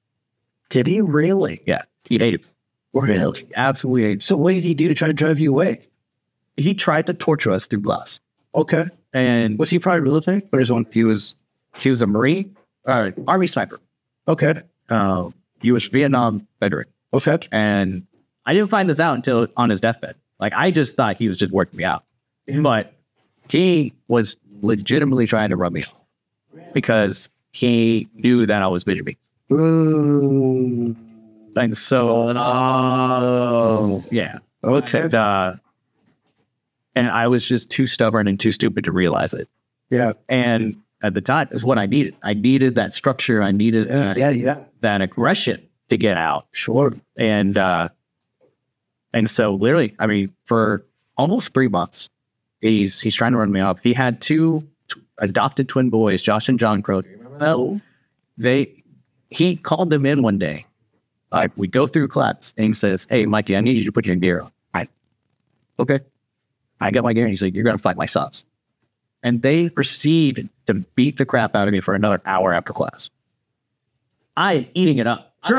Did he really?
Yeah, he hated me.
Really?
Absolutely hated.
So what did he do to try to drive you away?
He tried to torture us through glass.
Okay.
And
Was he probably military? Or is one?
he was he was a Marine, uh, Army sniper.
Okay.
Uh, he was Vietnam veteran,
Okay.
and I didn't find this out until on his deathbed. Like I just thought he was just working me out, but he was legitimately trying to rub me off because he knew that I was Benjamin.
Ooh.
And so,
Oh.
yeah,
Okay.
and, uh, and I was just too stubborn and too stupid to realize it.
Yeah.
And at the time, is what I needed. I needed that structure. I needed uh,
Yeah. Yeah.
that aggression to get out.
Sure.
And uh, and so literally, I mean, for almost three months, he's he's trying to run me off. He had two t- adopted twin boys, Josh and John Crow. Well, they he called them in one day. Like we go through class, and he says, "Hey, Mikey, I need you to put your gear on." I, okay. I got my gear. And he's like, "You're gonna fight my sons." And they proceed to beat the crap out of me for another hour after class. I am eating it up. [LAUGHS]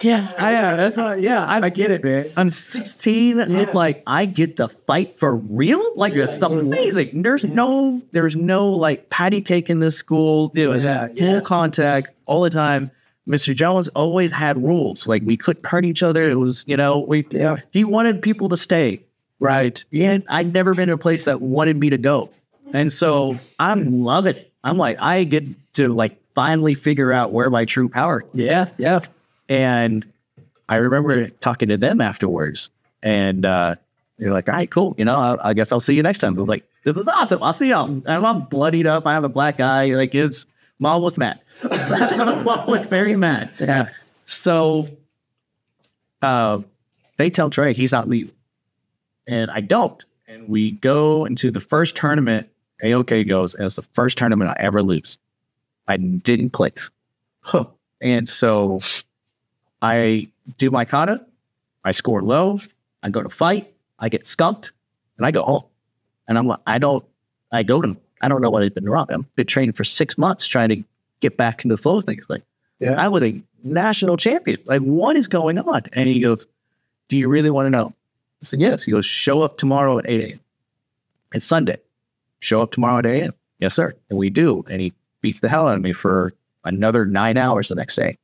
Yeah. I, yeah. That's what. Yeah. I, I get it, man.
I'm 16 and like I get the fight for real. Like it's amazing. There's no there's no like patty cake in this school. It was
Yeah,
full contact all the time. Mr. Jones always had rules. Like we couldn't hurt each other. It was, you know, we
Yeah.
he wanted people to stay. Right. And I'd never been to a place that wanted me to go. And so I'm loving it. I'm like, I get to like finally figure out where my true power
Yeah. Yeah.
and I remember talking to them afterwards, and uh, they're like, "All right, cool. You know, I, I guess I'll see you next time." I was like, "This is awesome. I'll see you." And I'm bloodied up. I have a black eye. Like it's mom was mad. [LAUGHS] mom was very mad.
Yeah.
So, uh, they tell Trey he's not leaving, and I don't. And we go into the first tournament. AOK goes, and it's the first tournament I ever lose. I didn't place.
Huh.
And so I do my kata, I score low, I go to fight, I get skunked, and I go home. And I'm like, I don't, I go to, I don't know what has been wrong. I've been training for six months trying to get back into the flow of things. Like,
Yeah.
I was a national champion. Like, what is going on? And he goes, Do you really want to know? I said, Yes. He goes, Show up tomorrow at 8 a.m. It's Sunday. Show up tomorrow at 8 a.m. Yes, sir. And we do. And he beats the hell out of me for another nine hours the next day.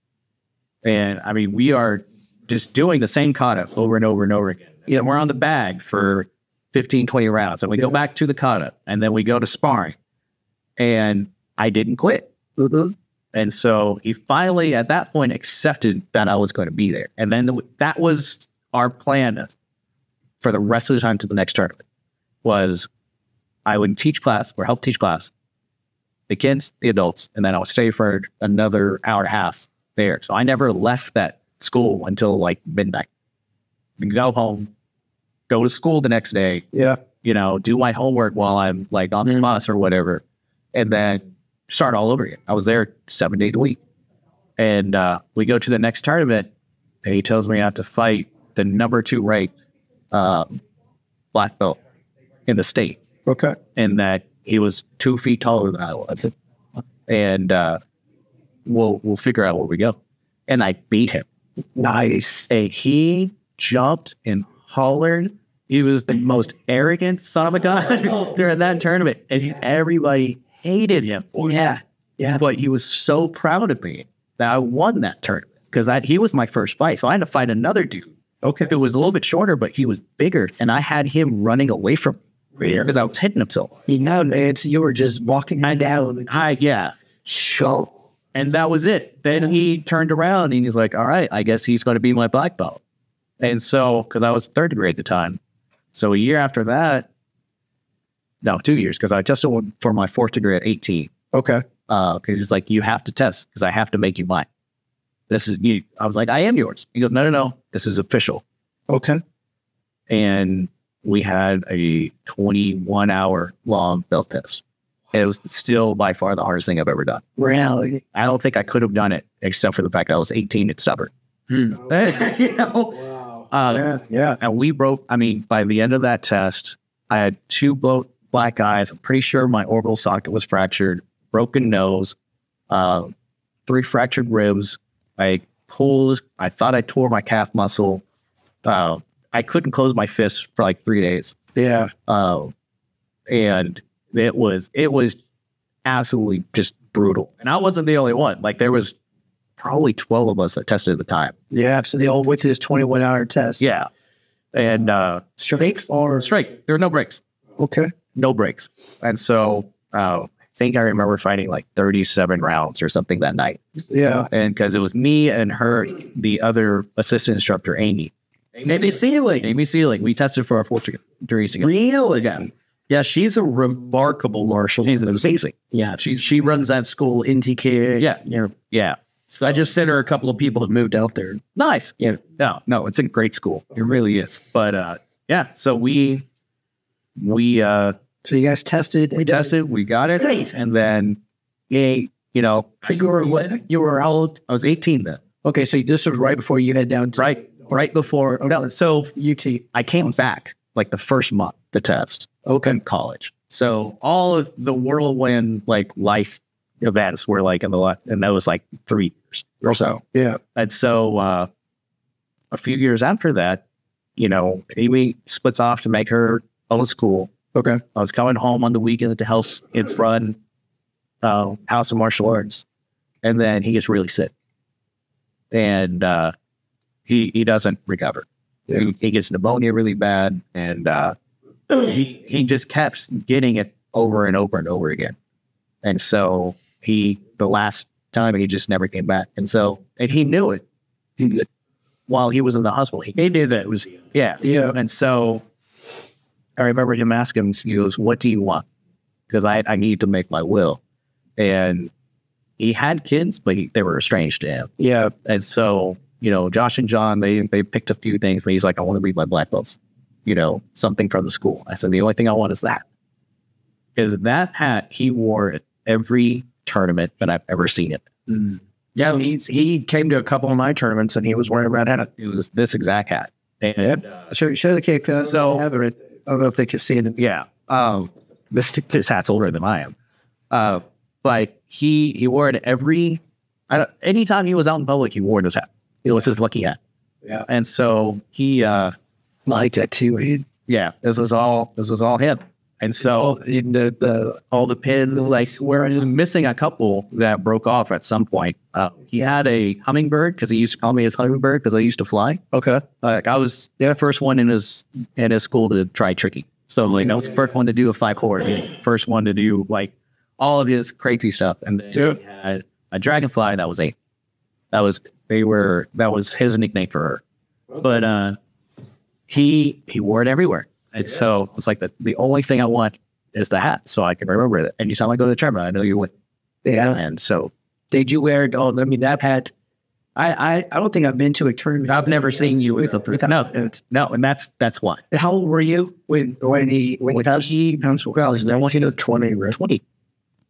And I mean, we are just doing the same kata over and over and over again. You know, we're on the bag for 15, 20 rounds. And we go back to the kata and then we go to sparring. And I didn't quit. Mm-hmm. And so he finally, at that point, accepted that I was going to be there. And then that was our plan. for the rest of the time to the next tournament was I would teach class or help teach class, the kids, the adults, and then I would stay for another hour and a half there. So I never left that school until like midnight. And go home, go to school the next day,
Yeah.
you know, do my homework while I'm like on the bus or whatever, and then start all over again. I was there seven days a week. And uh, we go to the next tournament, and he tells me I have to fight the number two ranked uh, black belt in the state,
Okay.
and that he was two feet taller than I was. And uh, we'll we'll figure out where we go. And I beat him.
Nice.
And he jumped and hollered. He was the most arrogant son of a gun [LAUGHS] during that tournament. And everybody hated him.
Oh, Yeah. Yeah.
But he was so proud of me that I won that tournament because he was my first fight. So I had to fight another dude.
Okay.
It was a little bit shorter, but he was bigger. And I had him running away from me because I was hitting him so.
You know, it's you were just walking down.
I, yeah.
Show.
And that was it. Then he turned around and he's like, all right, I guess he's going to be my black belt. And so, because I was third degree at the time. So a year after that, no, two years, because I tested one for my fourth degree at 18.
Okay.
Uh, because he's like, you have to test because I have to make you mine. This is you. I was like, I am yours. He goes, no, no, no. This is official.
Okay.
And we had a 21 hour long belt test. It was still by far the hardest thing I've ever done.
Really?
I don't think I could have done it except for the fact that I was 18 and stubborn. [LAUGHS] you know? Uh,
Yeah. Yeah.
And we broke, I mean, by the end of that test, I had two blo- black eyes. I'm pretty sure my orbital socket was fractured, broken nose, uh, three fractured ribs. I pulled, I thought I tore my calf muscle. Uh, I couldn't close my fist for like three days.
Yeah.
Uh, and it was, it was absolutely just brutal. And I wasn't the only one. Like there was probably 12 of us that tested at the time.
Yeah. So they all went through this 21 hour test.
Yeah. And, uh,
Straight or
straight. There were no breaks.
okay.
No breaks. And so uh, I think I remember fighting like 37 rounds or something that night.
Yeah.
And because it was me and her, the other assistant instructor, Amy. Amy Sealing. Amy Sealing. We tested for our fourth degree together.
Real again. Yeah, she's a remarkable martial.
She's amazing.
Yeah, she's she runs that school in TK.
Yeah.
you.
Yeah.
So I just sent her a couple of people that moved out there.
Nice. Yeah. No, no, it's a great school. It really is. But uh, yeah, so we, we, uh,
So you guys tested.
we tested, we got it.
Great.
And then, yeah, you know,
So you were what? You were how old?
I was 18 then.
Okay. So this was right before you head down to
Right.
Right before. Odell. So UT.
I came back like the first month, the test,
Okay.
in college. So all of the whirlwind like life events were like in the and that was like three years or so.
Yeah.
And so uh, a few years after that, you know, Amy splits off to make her own school.
Okay.
I was coming home on the weekend to help in front uh, House of Martial Arts, and then he gets really sick, and uh, he he doesn't recover. He, he gets pneumonia really bad, and uh, he he just kept getting it over and over and over again. And so he the last time he just never came back, and so and he knew it. He, while he was in the hospital, he, he knew that it was yeah
Yeah.
and so I remember him asking, he goes, What do you want? Because I, I need to make my will. And he had kids, but he, they were estranged to him.
Yeah.
And so, you know, Josh and John, they, they picked a few things, but he's like, I want to read my black belts, you know, something from the school. I said, The only thing I want is that. Because that hat he wore at every tournament that I've ever seen it.
Yeah, he's he came to a couple of my tournaments and he was wearing a red hat.
It was this exact hat. And
Show, show the kid.
So-
I have it. I don't know if they can see it.
Yeah. Um, this this hat's older than I am. Uh, but he he wore it every. I don't, anytime he was out in public, he wore this hat. It was his lucky hat.
Yeah.
And so he, uh,
Like that too. He,
yeah, this was all this was all him. And so
in the, the all the pins like
where he was missing a couple that broke off at some point. Uh, he had a hummingbird because he used to call me his hummingbird because I used to fly.
okay.
Like I was the first one in his in his school to try tricky. So like I was the first one to do a five chord, first one to do like all of his crazy stuff. And then
Yeah.
he had a dragonfly that was a that was they were that was his nickname for her. But uh he he wore it everywhere. And so it's like the, the only thing I want is the hat so I can remember it. And you sound like go to the tournament. I know you would.
Yeah.
And so
Did you wear it? Oh, I mean, that hat. I, I, I don't think I've been to a tournament.
I've never seen you with a
no, no, and that's that's why.
How old were you when when he when he comes?
He comes well, I want you to 20, 20,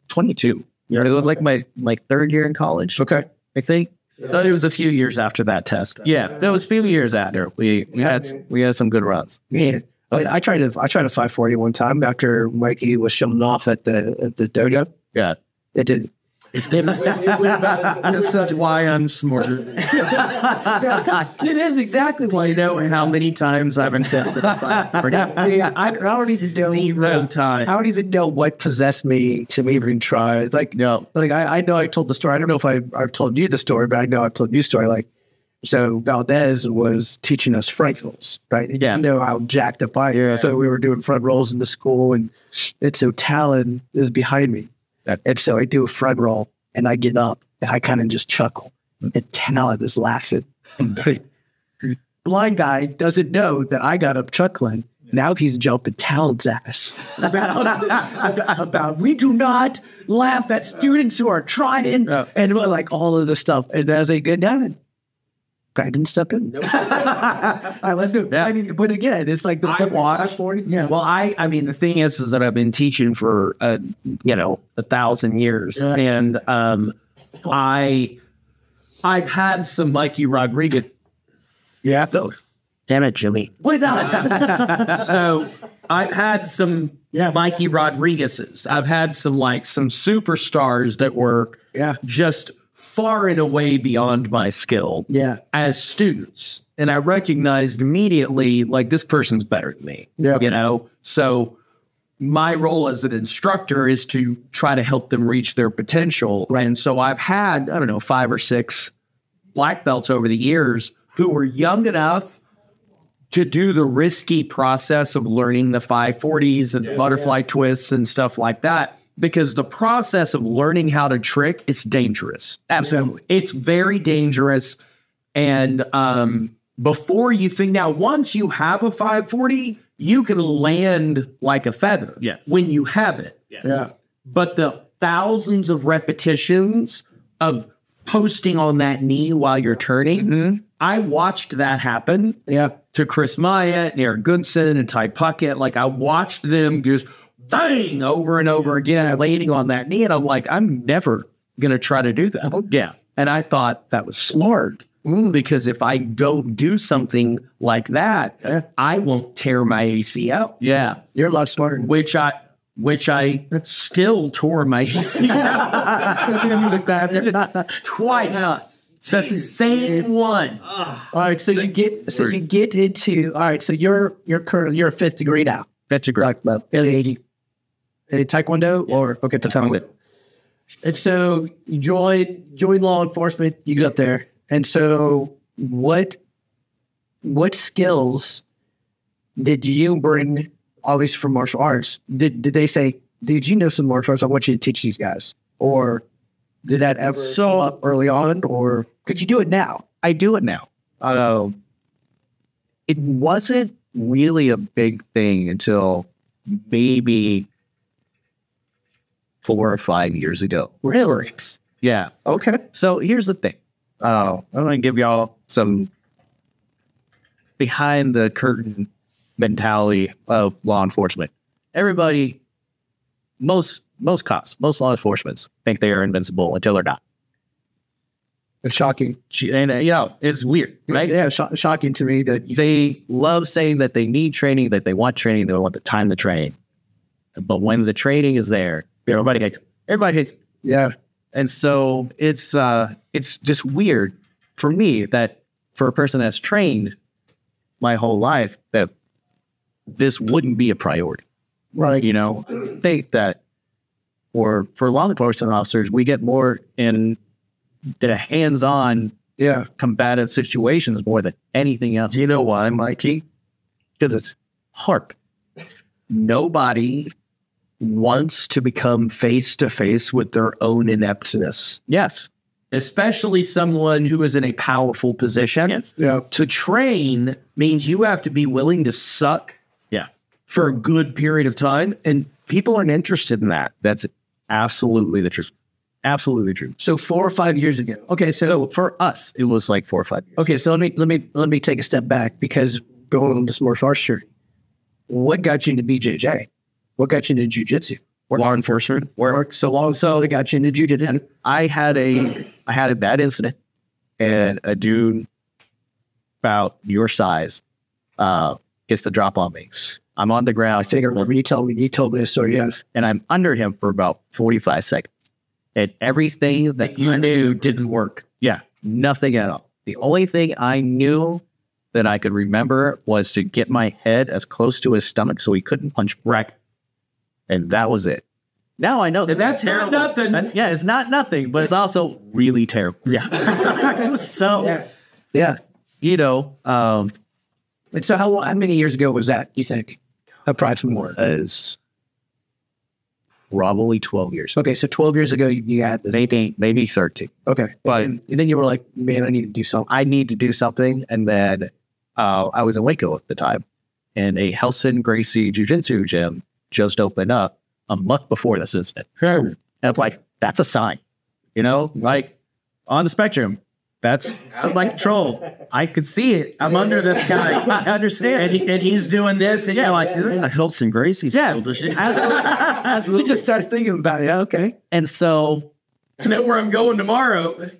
22. Yeah, it was like my my third year in college.
Okay.
I think.
It was a few years after that test.
Yeah, that was a few years after we we had we had some good runs.
Man, I, oh, I tried to I tried a 540 one time after Mikey was showing off at the at the dojo.
Yeah,
It didn't. [LAUGHS]
That's why I'm smarter.
It is exactly
why you know how many times I've accepted a five forty?
I, I don't even know
Zero time.
I don't even know what possessed me to even try. Like,
No.
like I, I know I told the story. I don't know if I, I've told you the story, but I know I've told you the story. Like, so Valdez was teaching us front rolls, right? And
Yeah.
You know how jacked up I am.
Yeah.
So we were doing front rolls in the school, and and so Talon is behind me,
That-
and so I do a front roll, and I get up, and I kind of just chuckle, and Talon just laughs at. Blind guy doesn't know that I got up chuckling. Now he's jumping Talon's ass about, about, [LAUGHS] about we do not laugh at students who are trying and like all of the stuff. And as they get down, guy didn't step in. [LAUGHS] I let him. I mean, but again, it's like the
I
watch. Yeah.
Well, I, I mean, the thing is, is that I've been teaching for, uh, you know, a thousand years,
Yeah.
and um, I, I've had some Mikey Rodriguez.
yeah. So,
Damn it, Jimmy.
wait, no. [LAUGHS]
so I've had some
Yeah.
Mikey Rodriguez's. I've had some like some superstars that were
Yeah.
just far and away beyond my skill.
Yeah.
as students. And I recognized immediately, like, this person's better than me.
Yeah.
You know? So my role as an instructor is to try to help them reach their potential. Right. And so I've had, I don't know, five or six black belts over the years who were young enough to do the risky process of learning the 540s and butterfly twists and stuff like that. Because the process of learning how to trick is dangerous.
Absolutely.
It's very dangerous. And um, before you think, now, once you have a 540, you can land like a feather
Yes.
when you have it.
Yeah.
But the thousands of repetitions of posting on that knee while you're turning, I watched that happen
Yeah.
to Chris Maya and Eric Goodson and Ty Puckett. Like I watched them just bang over and over again, landing on that knee. And I'm like, I'm never gonna try to do that. Oh, Yeah. And I thought that was smart. Mm, Because if I don't do something like that. I won't tear my ACL. Yeah.
You're a lot smarter.
Which I which I still tore my ACL [LAUGHS] [LAUGHS] twice. The same one.
All right, so you get so you get into all right. So you're you're currently you're a fifth degree now.
That's a great.
Like well, eighty, Taekwondo or okay, Taekwondo. And so you join join law enforcement. You go up there, and so what what skills did you bring? Obviously from martial arts. Did did they say, "Did you know some martial arts? I want you to teach these guys," or did that ever
So-
up early on, or could you do it now?
I do it now. Uh, it wasn't really a big thing until maybe four or five years ago.
Really?
Yeah.
Okay.
So here's the thing. Uh, I'm going to give y'all some behind the curtain mentality of law enforcement. Everybody, most most cops, most law enforcement think they are invincible until they're not.
It's shocking.
And uh, you know, it's weird, right?
Yeah, sho- shocking to me that
they love saying that they need training, that they want training, they want the time to train. But when the training is there, everybody hates. Everybody hates.
yeah,
And so it's uh it's just weird for me that for a person that's trained my whole life that this wouldn't be a priority.
right.
You know, I think that for for law enforcement officers, we get more in the hands-on
Yeah,
combative situations more than anything else.
You know why, Mikey?
Because it's hard.
Nobody wants to become face to face with their own ineptness.
Yes.
especially someone who is in a powerful position.
Yeah.
To train means you have to be willing to suck
Yeah.
for a good period of time. And people aren't interested in that.
That's absolutely the truth. Absolutely true.
So four or five years ago. Okay, so for us,
It was like four or five years.
okay, so let me let me let me take a step back because going on this martial arts journey, what got you into BJJ? What got you into jujitsu?
Law enforcement.
Work so long, so it got you into jujitsu.
I had a I had a bad incident, and a dude about your size uh, gets the drop on me. I'm on the ground.
I
ground,
think I remember you told me you told me this story. Yes.
and I'm under him for about 45 seconds, and everything that
You knew didn't work.
yeah, nothing at all. The only thing I knew that I could remember was to get my head as close to his stomach so he couldn't punch back, and that was it. Now I know that
That's not nothing.
That- yeah, it's not nothing, but it's also really terrible. Yeah. [LAUGHS] so,
Yeah. Yeah.
you know, um,
And so how how many years ago was that? You think approximately more?
is probably 12 years.
Okay, so twelve years ago you, you had this.
Maybe, maybe 13.
Okay,
But-
and, and then you were like, man, I need to do something.
I need to do something. And then uh, I was in Waco at the time, and a Helson Gracie Jiu Jitsu gym just opened up a month before this incident. And I'm like, that's a sign, you know, like on the spectrum. That's out of my control. I could see it.
I'm under this guy.
I understand.
and, he, and he's doing this, and you're like, this is a Hilton Gracie.
Yeah.
I we just started thinking about it. Okay,
And so,
I know where I'm going tomorrow.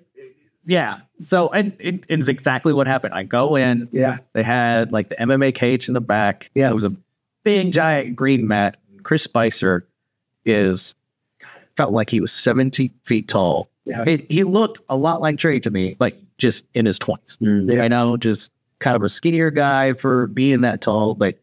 yeah. So, and it, it's exactly what happened. I go in,
yeah,
they had like the MMA cage in the back.
Yeah.
It was a big, giant green mat. Chris Spicer is, felt like he was 70 feet tall.
Yeah.
He, he looked a lot like Trey to me, like just in his 20s.
Yeah.
I know, just kind of a skinnier guy for being that tall, but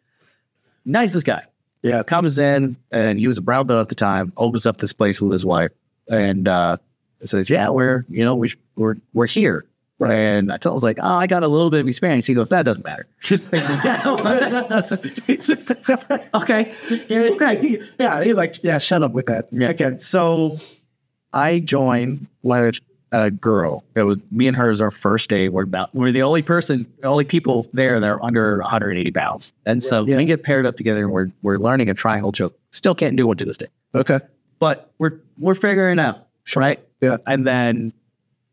nicest guy.
Yeah.
Comes in and he was a brown belt at the time, opens up this place with his wife and uh says, Yeah, we're you know, we we're we're here. And I told him like, oh, I got a little bit of experience. He goes, that doesn't matter. [LAUGHS] [LAUGHS]
okay, yeah, yeah. He's like, yeah, shut up with that.
Yeah.
Okay,
So I joined with a girl. It was me and her is our first day. We're about we're the only person, the only people there that are under 180 pounds. And so
Yeah.
we get paired up together and we're we're learning a triangle choke. Still can't do one to this day.
okay,
But we're we're figuring out. Right?
Yeah.
And then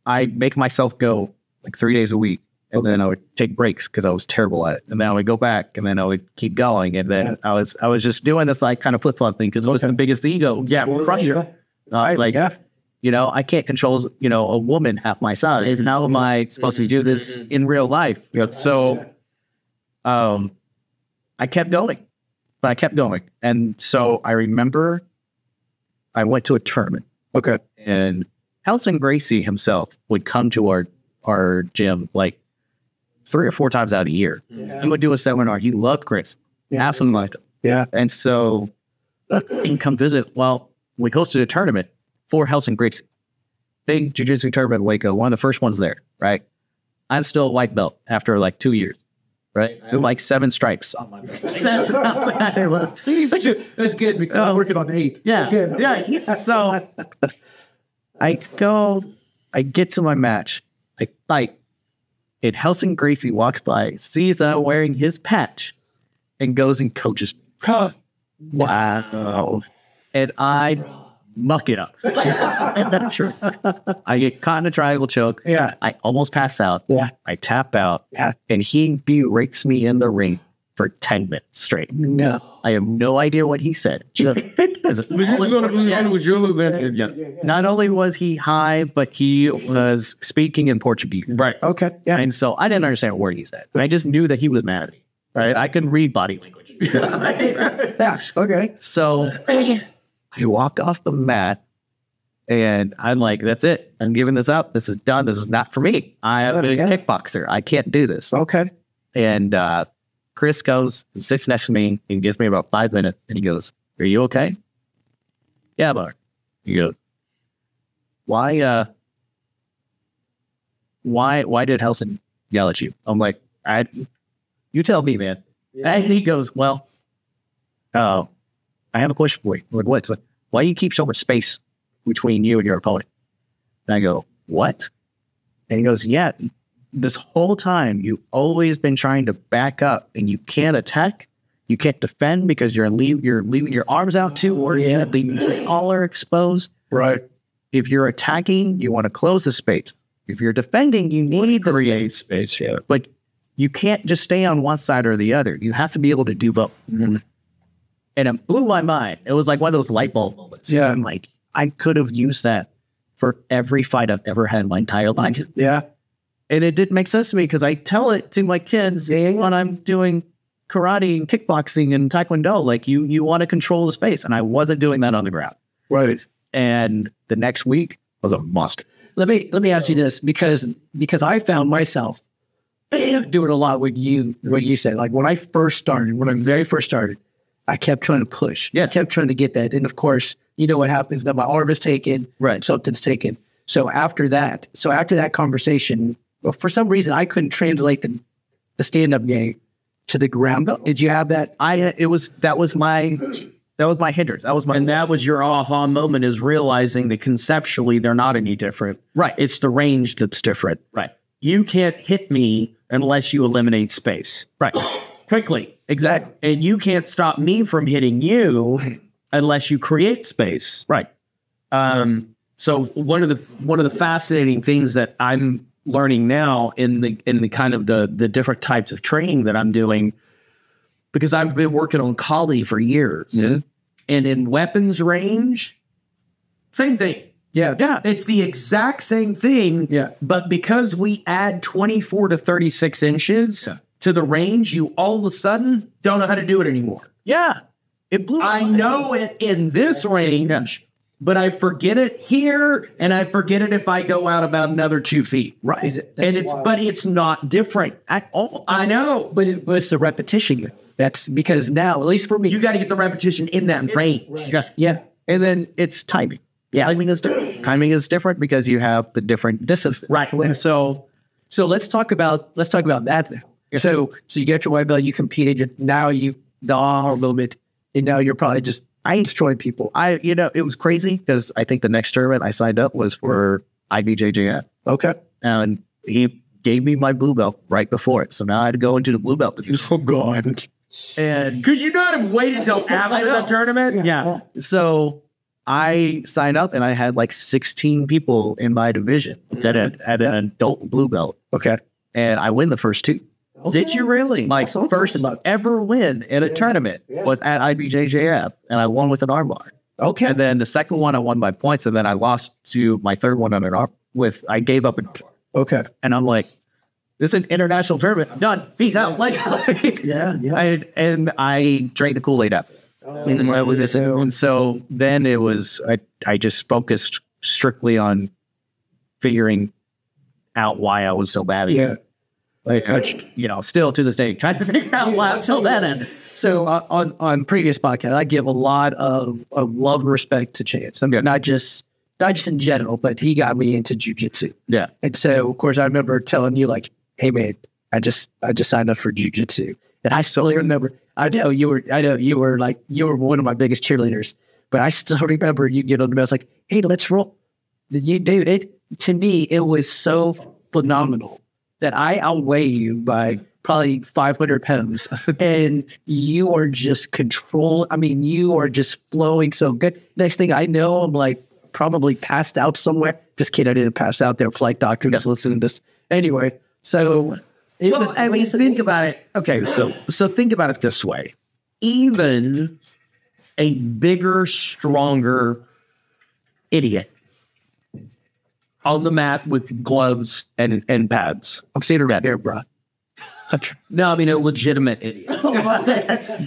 I make myself go like three days a week. And then I would take breaks because I was terrible at it. And then I would go back and then I would keep going. And then. I was I was just doing this like kind of flip flop thing because it wasn't the biggest ego. Yeah, you. Uh, like
yeah,
you know, I can't control, you know, a woman half my size. How am I supposed to do this in real life? You know, so um I kept going. But I kept going. And so I remember I went to a tournament
okay,
and Helson Gracie himself would come to our our gym like three or four times out of a year. He would do a seminar. He loved Chris.
Yeah.
Absolutely liked him.
yeah,
And so he come visit. Well, we hosted a tournament for Helson Gracie. Big jiu-jitsu tournament in Waco, one of the first ones there, right? I'm still a white belt after like two years, right? With like seven stripes on oh, my belt. [LAUGHS] That's how bad it was.
that's good because I'm oh. working on eight.
Yeah.
Good.
Yeah. yeah. So I go, I get to my match, I fight, and Helson Gracie walks by, sees that I'm wearing his patch, and goes and coaches me. Wow. And I muck it up. I get caught in a triangle choke.
Yeah.
I almost pass out.
Yeah.
I tap out.
Yeah.
And he berates me in the ring for 10 minutes straight.
No.
I have no idea what he said. [LAUGHS] Not only was he high, but he was speaking in Portuguese.
Right.
Okay. Yeah.
And so I didn't understand what word he said. I just knew that he was mad at me. Right. I couldn't read body language. [LAUGHS]
Yeah. Okay.
So I walk off the mat and I'm like, that's it. I'm giving this up. This is done. This is not for me. I am a
Yeah.
kickboxer. I can't do this.
Okay.
And uh, Chris goes and sits next to me and gives me about five minutes. And he goes, Are you okay? Yeah, Mark. He goes, Why, uh, why, why did Helson yell at you? I'm like, I, you tell me, man. And he goes, Well, uh, I have a question for you. I'm like, what? Like, Why do you keep so much space between you and your opponent? And I go, what? And he goes, yeah, this whole time you've always been trying to back up and you can't attack. You can't defend because you're leave, you're leaving your arms out too, or you're leaving your collar exposed.
Right.
If you're attacking, you want to close the space. If you're defending, you need the
Create space, yeah.
but you can't just stay on one side or the other. You have to be able to do both. Mm-hmm. And it blew my mind. It was like one of those light bulb moments.
Yeah.
I'm like, I could have used that for every fight I've ever had in my entire life.
Yeah.
And it didn't make sense to me because I tell it to my kids when I'm doing karate and kickboxing and taekwondo. Like you, you want to control the space, and I wasn't doing that on the ground.
Right.
And the next week was a must.
Let me let me ask you this because because I found myself [CLEARS THROAT] doing a lot what you what you said. Like when I first started, when I very first started, I kept trying to push. Yeah, I kept trying to get that. And of course, you know what happens that my arm is taken,
Right.
Something's taken. So after that, so after that conversation, well, for some reason I couldn't translate the the stand up game to the ground. Did you have that?
I it was that was my that was my hindrance. That was my
And that was your aha moment is realizing that conceptually they're not any different.
Right.
It's the range that's different.
right.
You can't hit me unless you eliminate space.
Right.
Quickly.
Exactly.
And you can't stop me from hitting you unless you create space.
Right.
Um, so one of the one of the fascinating things that I'm learning now in the in the kind of the the different types of training that I'm doing, because I've been working on Kali for years, and in weapons range, same thing.
Yeah.
Yeah, it's the exact same thing.
Yeah.
But because we add 24 to 36 inches to the range, you all of a sudden don't know how to do it anymore.
Yeah. It blew.
I know it in this range, but I forget it here, and I forget it if I go out about another two feet.
Right.
Is it-
and it's
wild.
but it's not different at all. I know,
But, it, it's the repetition. That's because now, at least for me,
you got to get the repetition in that range.
Yes. Yeah. And then it's timing. Yeah. Timing is different. Timing is different because you have the different distance.
Right.
And so, so let's talk about let's talk about that now. So, so you get your white belt, you competed. Now you the aha moment, and now you're probably just I destroyed people.
I, you know, it was crazy because I think the next tournament I signed up was for IBJJF.
Okay.
And he gave me my blue belt right before it. So now I had to go into the blue belt.
Oh God.
And
Could you not have waited till after the tournament? Yeah.
so I signed up and I had like 16 people in my division that had, had an adult blue belt.
Okay.
And I win the first two.
Did you really?
My first ever win in a tournament was at IBJJF, and I won with an armbar.
Okay.
And then the second one I won by points, and then I lost to my third one on an arm with I gave up, an,
Okay.
and I'm like, this is an international tournament. I'm done. Peace out. [LAUGHS] Like,
Yeah. Yeah.
I, and I drank the Kool Aid up. Oh. and that was it. And so then it was I I just focused strictly on figuring out why I was so bad. at it.
Yeah.
Like, which, you know, still to this day, trying to figure out why I'm so bad at.
So uh, on on previous podcast, I give a lot of, of love and respect to Chance. I mean, not just not just in general, but he got me into jujitsu.
Yeah.
And so, of course, I remember telling you, like, "Hey, man, I just I just signed up for jujitsu," and I still remember. I know you were. I know you were like you were one of my biggest cheerleaders, but I still [LAUGHS] remember you get on the was like, "Hey, let's roll." You, dude, it to me it was so phenomenal that I outweigh you by probably 500 pounds, [LAUGHS] and you are just control. I mean, you are just flowing so good. Next thing I know, I'm like probably passed out somewhere. Just kidding, I didn't pass out there. Flight doctor just listening to this anyway. So it was.
I mean, think about it. Okay, so so think about it this way: even a bigger, stronger idiot on the mat with gloves and and pads.
I'm seeing that here, bro.
No, I mean a legitimate idiot. [LAUGHS]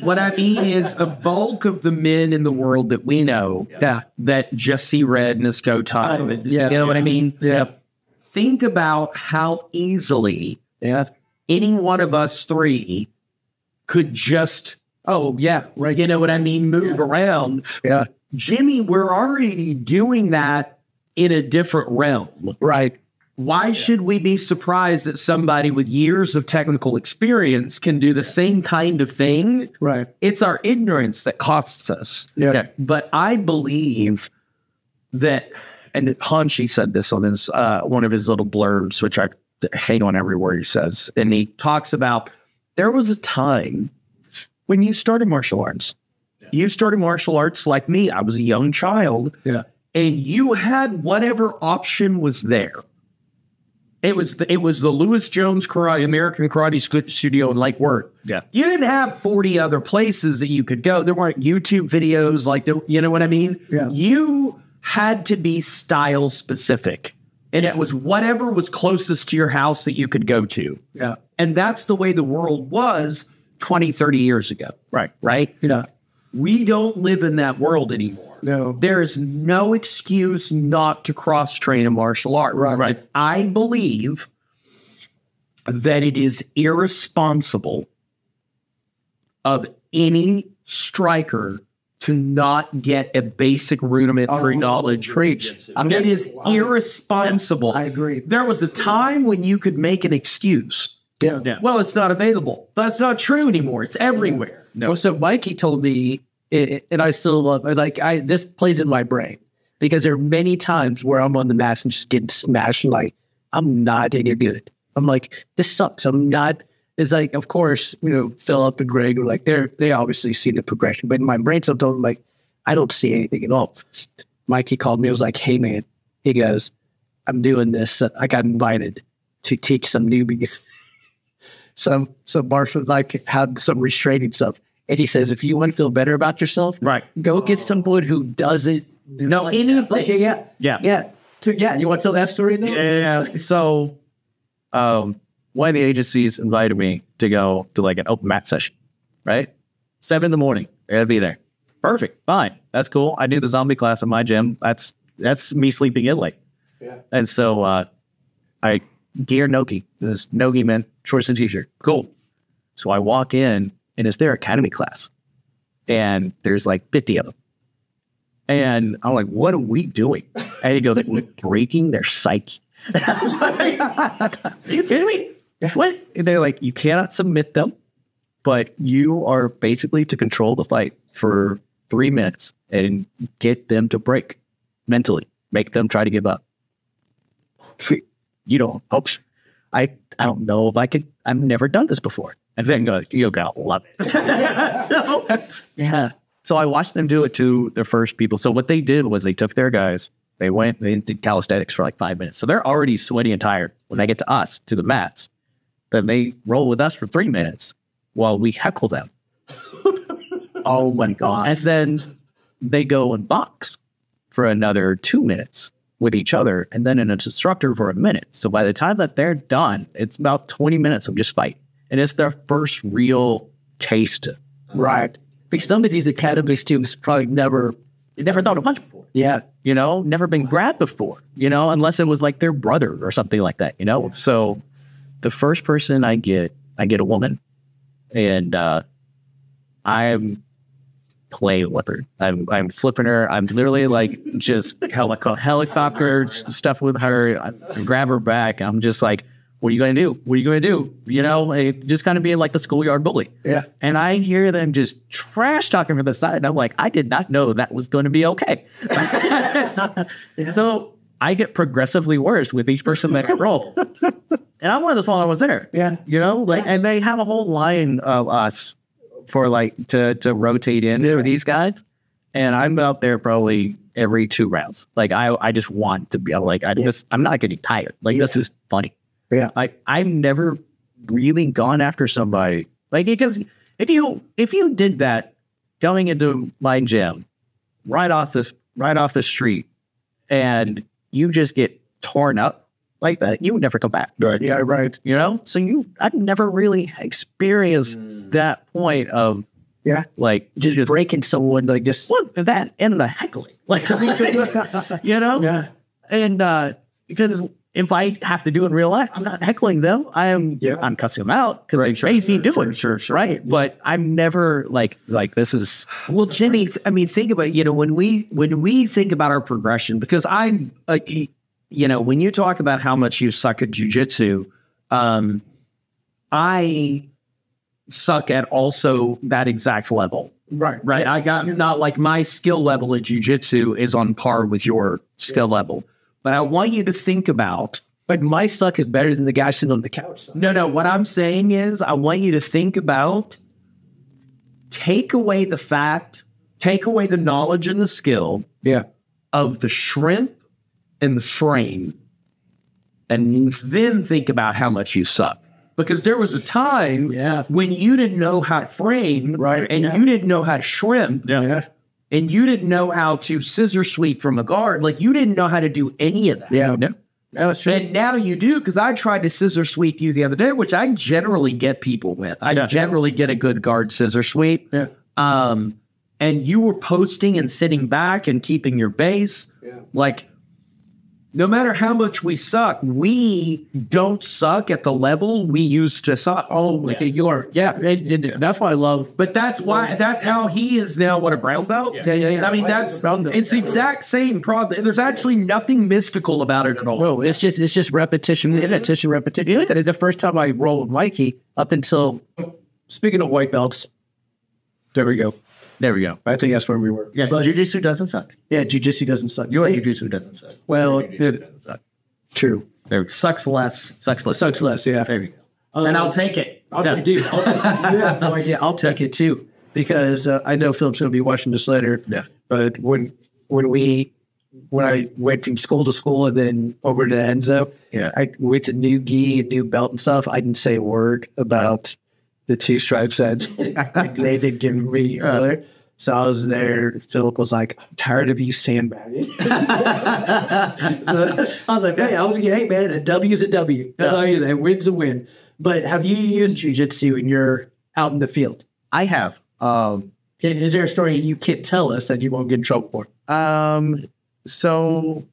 what I mean is the bulk of the men in the world that we know
Yeah.
that just see red and it's go time.
Yeah.
You know what I mean?
Yeah.
Think about how easily
Yeah.
any one of us three could just, oh, yeah, right. You know what I mean? Move around.
Yeah.
Jimmy, we're already doing that in a different realm.
Right.
Why should we be surprised that somebody with years of technical experience can do the same kind of thing?
Right.
It's our ignorance that costs us.
Yeah.
But I believe that and Hanshi said this on his uh, one of his little blurbs, which I hate on every word he says, and he talks about there was a time when you started martial arts. You started martial arts like me. I was a young child,
Yeah.
And you had whatever option was there. It was the, it was the Lewis Jones Karate American Karate Studio in Lake Worth.
Yeah.
you didn't have forty other places that you could go. There weren't YouTube videos like the, you know what I mean.
Yeah.
you had to be style specific, and it was whatever was closest to your house that you could go to.
Yeah.
And that's the way the world was 20, 30 years ago.
Right.
Right.
Yeah.
We don't live in that world anymore.
No.
There is no excuse not to cross train in martial arts.
Right.
Right. I believe that it is irresponsible of any striker to not get a basic rudimentary
Oh,
knowledge.
preach.
I mean, it is irresponsible.
I agree.
There was a time when you could make an excuse.
Yeah.
Yeah.
Well, it's not available. That's not true anymore. It's everywhere.
Well, so Mikey told me, it, and I still love it. like I this plays in my brain because there are many times where I'm on the mats and just getting smashed. And like I'm not any good. I'm like this sucks. I'm not. It's like of course you know Philip and Greg are like they're they obviously see the progression, but in my brain sometimes I'm like I don't see anything at all. Mikey called me. I was like, hey man, he goes, I'm doing this. I got invited to teach some newbies [LAUGHS] some some Marshall like had some restraining stuff. And he says, if you want to feel better about yourself,
Right.
go get someone who doesn't know anything. Yeah,
Yeah.
yeah. So yeah, you want to tell that story though?
Yeah. So, um, one of the agencies invited me to go to like an open mat session, right? Seven in the morning. I gotta be there. Perfect. Fine. That's cool. I do the zombie class in my gym. That's that's me sleeping in late.
Yeah.
And so uh, I gear Nogi, this Nogi man, shorts and t-shirt. Cool. So I walk in and it's their academy class. And there's like 50 of them. And I'm like, what are we doing? And he goes, we're breaking their psyche. I was like, are you kidding me? What? And they're like, you cannot submit them, but you are basically to control the fight for three minutes and get them to break mentally, make them try to give up. [LAUGHS] You don't. I, I don't know if I could, I've never done this before. And then go, you're going to love it. [LAUGHS] so, yeah. So I watched them do it to their first people. So what they did was they took their guys, they went, they did calisthenics for like five minutes. So they're already sweaty and tired when they get to us, to the mats. Then they roll with us for three minutes while we heckle them. [LAUGHS] oh my God. And then they go and box for another two minutes with each other and then in an instructor for a minute. So by the time that they're done, it's about 20 minutes of just fight. And it's their first real taste.
Right. Because some of these academy students probably never
never thought of punch before.
yeah.
you know, never been grabbed before, you know, unless it was like their brother or something like that, you know. So the first person I get, I get a woman, and uh, I'm playing with her. I'm I'm flipping her. I'm literally like just helico- helicopter stuff with her. I grab her back. I'm just like, what are you going to do? What are you going to do? You know, it, just kind of being like the schoolyard bully.
Yeah.
And I hear them just trash talking from the side. And I'm like, I did not know that was going to be okay. [LAUGHS] So I get progressively worse with each person that I roll. [LAUGHS] and I'm one of the smaller ones there.
Yeah.
You know, like, and they have a whole line of us for like to to rotate in for these guys. And I'm out there probably every two rounds. Like I I just want to be like I just I'm not getting tired. Like this is funny.
Yeah.
Like I've never really gone after somebody. Like because if you if you did that going into my gym right off the right off the street and you just get torn up like that, you would never come back.
Right. Yeah. Right.
You know? So you I've never really experienced that point of
Yeah.
like
Just breaking someone like just
well, that and the heckling. [LAUGHS] Like [LAUGHS] you know?
yeah.
And uh because if I have to do it in real life, I'm not heckling them. I am
Yeah.
I'm cussing them out because they're crazy doing it.
Sure, sure.
Right. But I'm never like like this is
Well, Jimmy, I mean, think about you know when we when we think about our progression because I'm, uh, y- you know, when you talk about how much you suck at jujitsu, um, I suck at also that exact level.
Right.
right? I got not like my skill level at jujitsu is on par with your skill level, but I want you to think about.
But my suck is better than the guy sitting on the couch.
No, no. What I'm saying is, I want you to think about. Take away the fact, take away the knowledge and the skill
Yeah.
of the shrimp and the frame, and then think about how much you suck. Because there was a time
Yeah.
when you didn't know how to frame,
Right,
and
yeah.
you didn't know how to shrimp,
Yeah.
and you didn't know how to scissor sweep from a guard. Like you didn't know how to do any of that.
Yeah. True.
And now you do because I tried to scissor sweep you the other day, which I generally get people with. I generally get a good guard scissor sweep.
Yeah.
Um, and you were posting and sitting back and keeping your base.
Yeah.
Like, no matter how much we suck, we don't suck at the level we used to suck.
Oh, like you're yeah. and- that's what I love.
But that's why that's how he is now. What a brown belt.
Yeah, yeah, yeah.
I mean, that's
brown belt.
it's the exact same problem. There's actually nothing mystical about it at all.
No, it's just it's just repetition, repetition, repetition. The first time I rolled with Mikey, up until speaking of white belts, there we go.
There we go.
I think that's where we were.
Yeah,
but
jujitsu doesn't suck.
yeah, jujitsu doesn't suck.
Your jujitsu doesn't suck.
well, it, true.
There sucks less. Sucks less.
Sucks less. Yeah.
There we go. and I'll take it.
I'll
Yeah.
take, dude. I'll take, you have no [LAUGHS] idea. I'll take it too because uh, I know Philip's going to be watching this later.
Yeah.
But when when we when I went from school to school and then over to Enzo,
Yeah.
I went to new gi new belt and stuff. I didn't say a word about the two stripes that [LAUGHS] they did give me [LAUGHS] earlier. So I was there. Philip was like, "I'm tired of you sandbagging." [LAUGHS] so I was like, "Hey, I was like, hey man, a W is a W. That's all you say. A win's a win." But have you used jujitsu when you're out in the field?
I have. Um,
Is there a story you can't tell us that you won't get in trouble for?
Um, so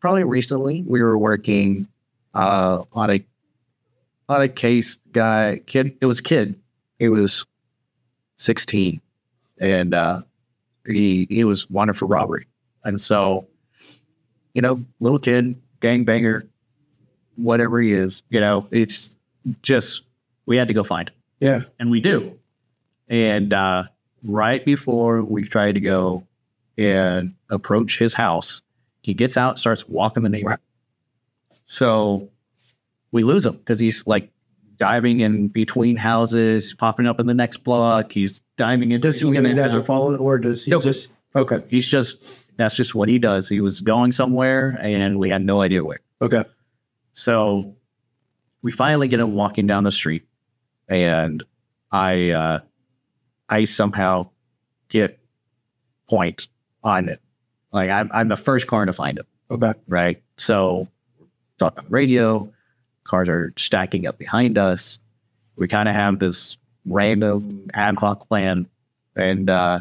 probably recently we were working uh on a on a case guy kid it was a kid. He was 16 and uh he he was wanted for robbery. And so, you know, little kid, gang banger, whatever he is, you know, it's just we had to go find him.
Yeah.
And we do. And uh, right before we try to go and approach his house, he gets out, starts walking the neighborhood. So we lose him because he's like diving in between houses, popping up in the next block. He's diving into.
Does he you guys are following, or does he
Nope.
just okay?
He's just that's just what he does. He was going somewhere, and we had no idea where.
Okay.
So we finally get him walking down the street, and I uh, I somehow get point on it. Like I'm I'm the first car to find him,
Okay.
right? So talk on radio, cars are stacking up behind us. We kind of have this random ad hoc plan, and uh,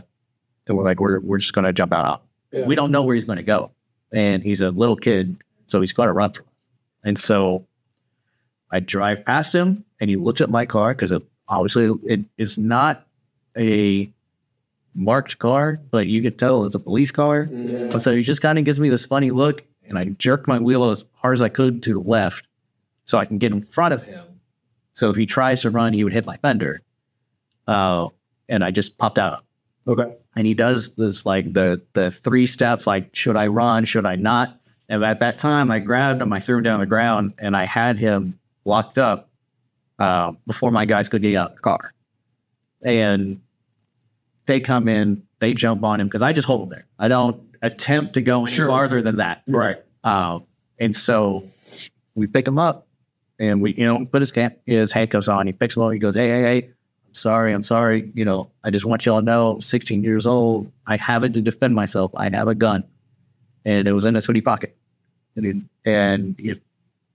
and we're like we're we're just gonna jump out.
Yeah.
We don't know where he's gonna go, and he's a little kid, so he's gonna run from us. And so I drive past him and he looks at my car because it, obviously it is not a marked car, but you could tell it's a police car. And so he just kind of gives me this funny look and I jerk my wheel as hard as I could to the left so I can get in front of him. So if he tries to run, he would hit my fender. Uh, and I just popped out
Okay.
and he does this like the the three steps like should i run should i not and at that time i grabbed him i threw him down on the ground and i had him locked up uh, before my guys could get out of the car and they come in they jump on him because i just hold him there i don't attempt to go any farther than that
Right.
uh, and so we pick him up and we, you know, put his, camp, his handcuffs on. He picks him up. He goes, Hey, hey, hey, I'm sorry. I'm sorry. You know, I just want y'all to know I'm 16 years old. I have it to defend myself. I have a gun. And it was in his hoodie pocket. And, he, and if,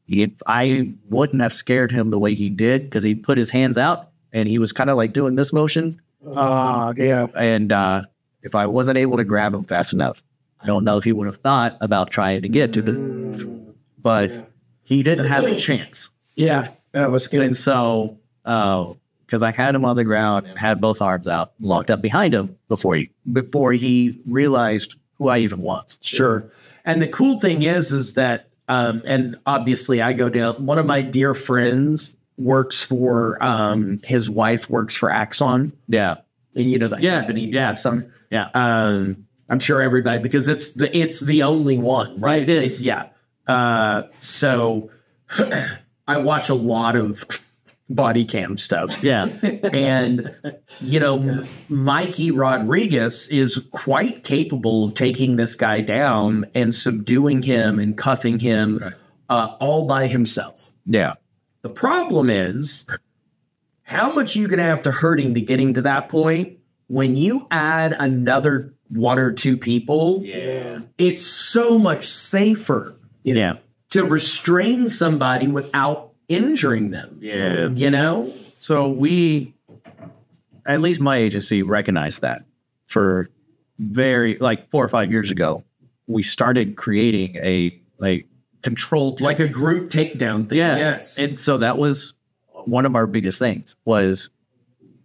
if I wouldn't have scared him the way he did, because he put his hands out and he was kind of like doing this motion.
Uh, yeah.
And uh, if I wasn't able to grab him fast enough, I don't know if he would have thought about trying to get to the. But he didn't have a chance.
Yeah. That was good.
And so, because I had him on the ground and had both arms out, locked up behind him before he before he realized who I even was.
Sure. And the cool thing is, is that, um, and obviously I go down, one of my dear friends works for, um, his wife works for Axon.
Yeah, And
you know, that
Yeah.
company. Yeah, some.
Yeah.
Um, I'm sure everybody because it's the it's the only one, right?
It is.
Yeah. Uh, so [CLEARS THROAT] I watch a lot of [LAUGHS] body cam stuff.
Yeah.
and you know mikey rodriguez is quite capable of taking this guy down and subduing him and cuffing him uh, all by himself
Yeah.
the problem is how much you gonna have to hurt him to get him to that point when you add another one or two people
Yeah.
it's so much safer
Yeah.
To restrain somebody without injuring them
Yeah.
you know
So we, at least my agency, recognized that for very like four or five years ago. We started creating a like controlled
like a group takedown thing.
Yeah.
Yes.
And so that was one of our biggest things was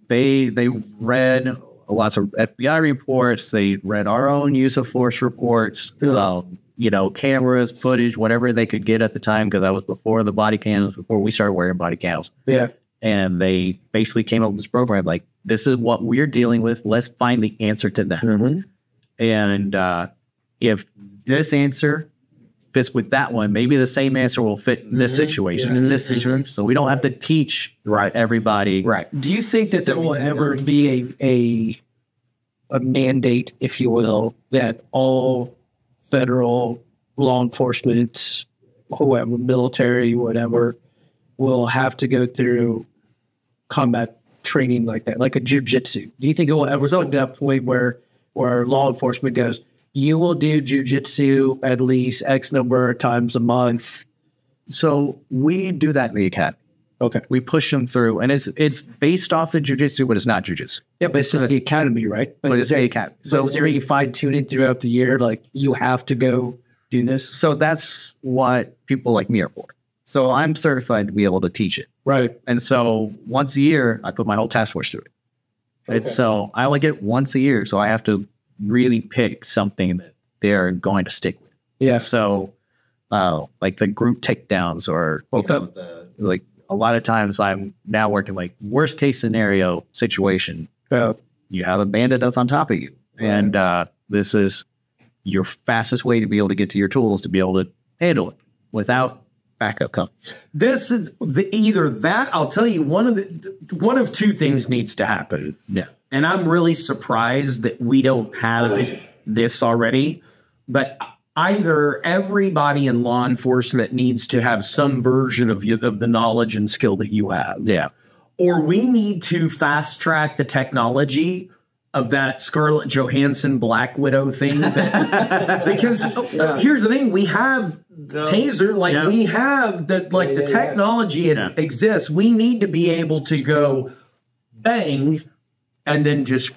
they they read lots of FBI reports. They read our own use of force reports. Um, you know, cameras, footage, whatever they could get at the time, because that was before the body cams, before we started wearing body cams.
Yeah.
And they basically came up with this program like, this is what we're dealing with. Let's find the answer to that. And uh, if this answer fits with that one, maybe the same answer will fit in this situation, in this situation. So we don't have to teach
Right.
everybody.
right.
Do you think that there will ever be a, a a mandate, if you will, that all federal law enforcement, whoever, military, whatever, will have to go through combat training like that, like a jujitsu? Do you think it will ever to that point where where law enforcement goes, you will do jujitsu at least X number of times a month?
So we do that in the academy.
Okay.
We push them through, and it's it's based off of jujitsu, but it's not jujitsu.
Yeah, but it's just the academy, right?
But it's
is
the academy.
so is there any fine tuning throughout the year? Like you have to go do this,
So that's what people like me are for. So I'm certified to be able to teach it.
right?
And so once a year, I put my whole task force through it. And so I only get once a year. So I have to really pick something that they're going to stick with.
Yeah.
So, uh, like the group takedowns or you know, the, like a lot of times I'm now working like worst case scenario situation.
Yeah.
You have a bandit that's on top of you. And uh, this is your fastest way to be able to get to your tools to be able to handle it without backup comes.
This is the, either that. I'll tell you one of the one of two things needs to happen.
Yeah.
and I'm really surprised that we don't have this already. But either everybody in law enforcement needs to have some version of, you, of the knowledge and skill that you have,
Yeah.
or we need to fast track the technology of that Scarlett Johansson Black Widow thing. that- [LAUGHS] because uh, here's the thing: we have taser, like
Yeah.
we have the like the technology it exists. We need to be able to go bang and then just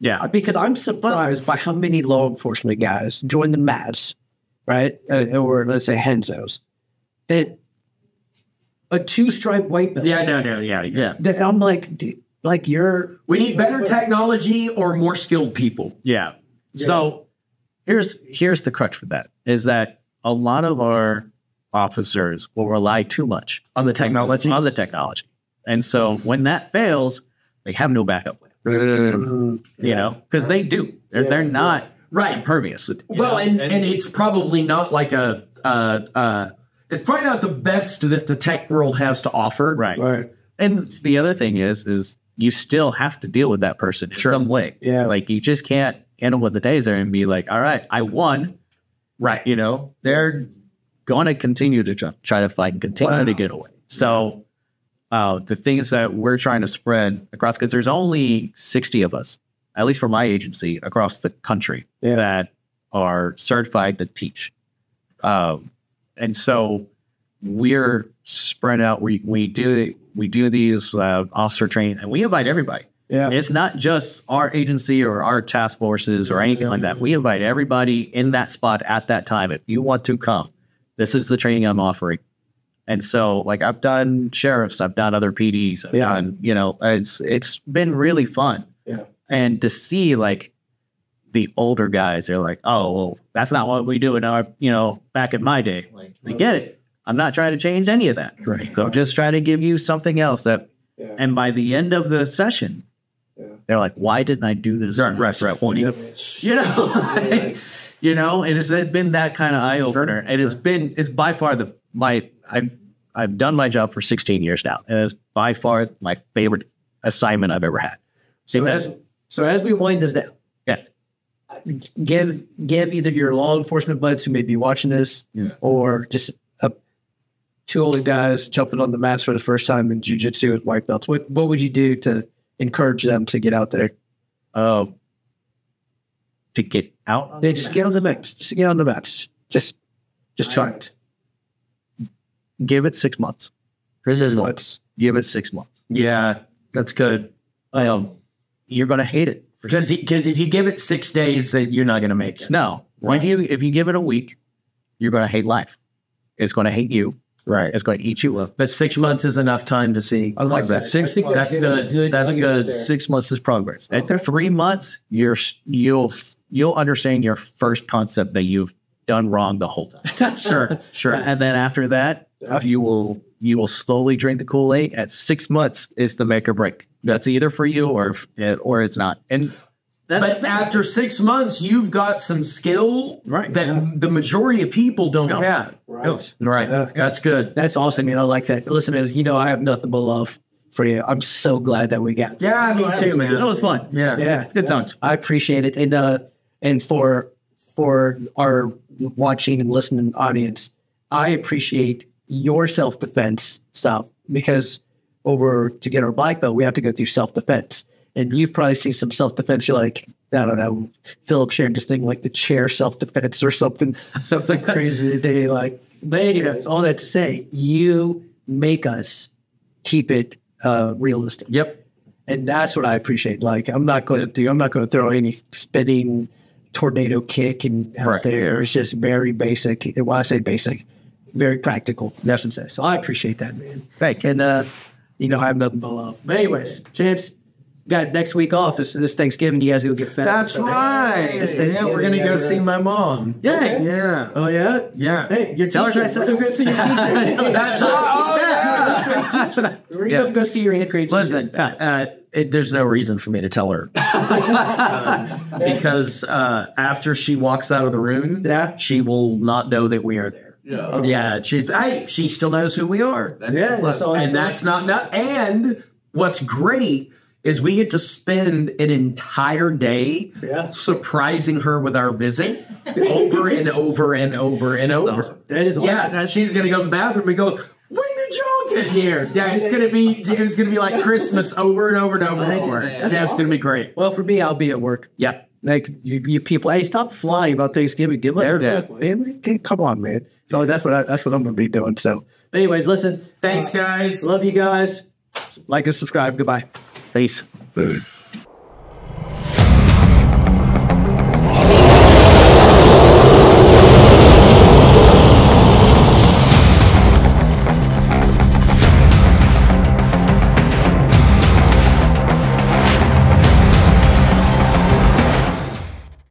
Yeah.
Because I'm surprised by how many law enforcement guys join the MADs, right? Uh, or let's say Henzos. That a two stripe white belt.
yeah, no, no, yeah, yeah.
That I'm like, dude, like you're
We need better technology or more skilled people.
Yeah. So here's here's the crutch for that is that a lot of our officers will rely too much
On the technology?
on the technology. And so when that fails, they have no backup plan. You know, because they do. They're, they're not
Right.
impervious.
Well,
know?
and, and it's probably not like a uh uh it's probably not the best that the tech world has to offer.
right.
right.
And the other thing is, is you still have to deal with that person in some way.
Yeah.
Like you just can't handle with the taser and be like, all right, I won.
Right.
You know, they're going to continue to try, try to fight and continue to get away. So uh, the things that we're trying to spread across, because there's only 60 of us, at least for my agency, across the country
Yeah.
that are certified to teach. Um, and so we're spread out. We we do we do these uh, officer training, and we invite everybody.
Yeah.
It's not just our agency or our task forces or anything like that. We invite everybody in that spot at that time. If you want to come, this is the training I'm offering. And so, like I've done sheriffs, I've done other PDs, I've
Yeah.
done, you know, it's it's been really fun.
Yeah.
And to see like the older guys, they're like, oh, well, that's not what we do in our, you know, back in my day. Like, I get it. I'm not trying to change any of that.
Right.
So I'm just trying to give you something else that,
Yeah.
and by the end of the session,
Yeah.
they're like, why didn't I do this? Right, right, right. You know, [LAUGHS] like, you know, and it's been that kind of eye opener. And it's been, it's by far the, my, I've, I've done my job for 16 years now. And it's by far my favorite assignment I've ever had.
So as, so as we wind this down,
Yeah.
give give either your law enforcement buds who may be watching this, or just a, two older guys jumping on the mats for the first time in jujitsu with white belts. What what would you do to encourage them to get out there?
Uh, to get out.
They
the
just
mat.
get on the mats. Just get on the mats. Just just try it.
Give it six months.
Let's
Give it six months.
Yeah, that's good.
Um, you're going to hate it.
Because because if you give it six days, then you're not going to make it.
No, if you if you give it a week, you're going to hate life. It's going to hate you.
Right.
It's going to eat you up.
But six months is enough time to see.
I like that.
Six,
That's good. That's good.
Six months is progress. After three months, you're you'll you'll understand your first concept that you've done wrong the whole time. [LAUGHS]
Sure, sure.
and then after that, you will you will slowly drink the Kool Aid. At six months is the make or break. That's either for you or or it's not. And
But after six months, you've got some skill
Right.
that the majority of people don't have.
Right.
Right. That's good.
That's awesome. You know, I like that. Listen, man, you know, I have nothing but love for you. I'm so glad that we got.
Yeah, me too, man.
that was fun.
Yeah.
Yeah,
It's good times.
I appreciate it, and uh, and for for our watching and listening audience, I appreciate your self defense stuff because over to get our black belt, we have to go through self defense, and you've probably seen some self defense. You're like, I don't know, Philip shared this thing like the chair self defense or something, [LAUGHS] something crazy today. Like, but anyways, all that to say, you make us keep it uh, realistic.
Yep.
And that's what I appreciate. Like, I'm not going to do, I'm not going to throw any spinning tornado kick and out
Right.
there. It's just very basic. And When I say basic, very practical. That's what I say. So I appreciate that, man.
Thank you.
And, uh, you know, I have nothing but love. But, anyways, Chance, got next week off. This, this Thanksgiving. You guys go get fat.
That's right.
It's
Yeah, we're gonna go see my mom.
Yeah.
Yeah.
Oh, yeah?
Yeah.
Hey, your teacher. I said I'm going to see your teacher.
That's oh yeah.
We're going to go see your [LAUGHS] aunt grade
Listen, uh, uh, it, there's no reason for me to tell her [LAUGHS] Uh, because uh, after she walks out of the room,
Yeah.
she will not know that we are there. Yeah, yeah. She, hey, she still knows who we are.
Yeah, that's all
and that's not, not. And what's great is we get to spend an entire day
Yeah.
surprising her with our visit over and over and over and over.
That is awesome.
Yeah, now she's gonna go to the bathroom and go. When did y'all get here? Yeah, it's gonna be it's gonna be like Christmas over and over and over and over. Yeah, it's gonna be great.
Well, for me, I'll be at work.
Yeah.
Like you, you people, hey, stop flying about Thanksgiving. Give us,
There,
man, man, come on, man. So that's what I, that's what I'm gonna be doing. So, anyways, listen,
Thanks, guys.
love you guys. Like and subscribe. Goodbye.
Peace.
Boom.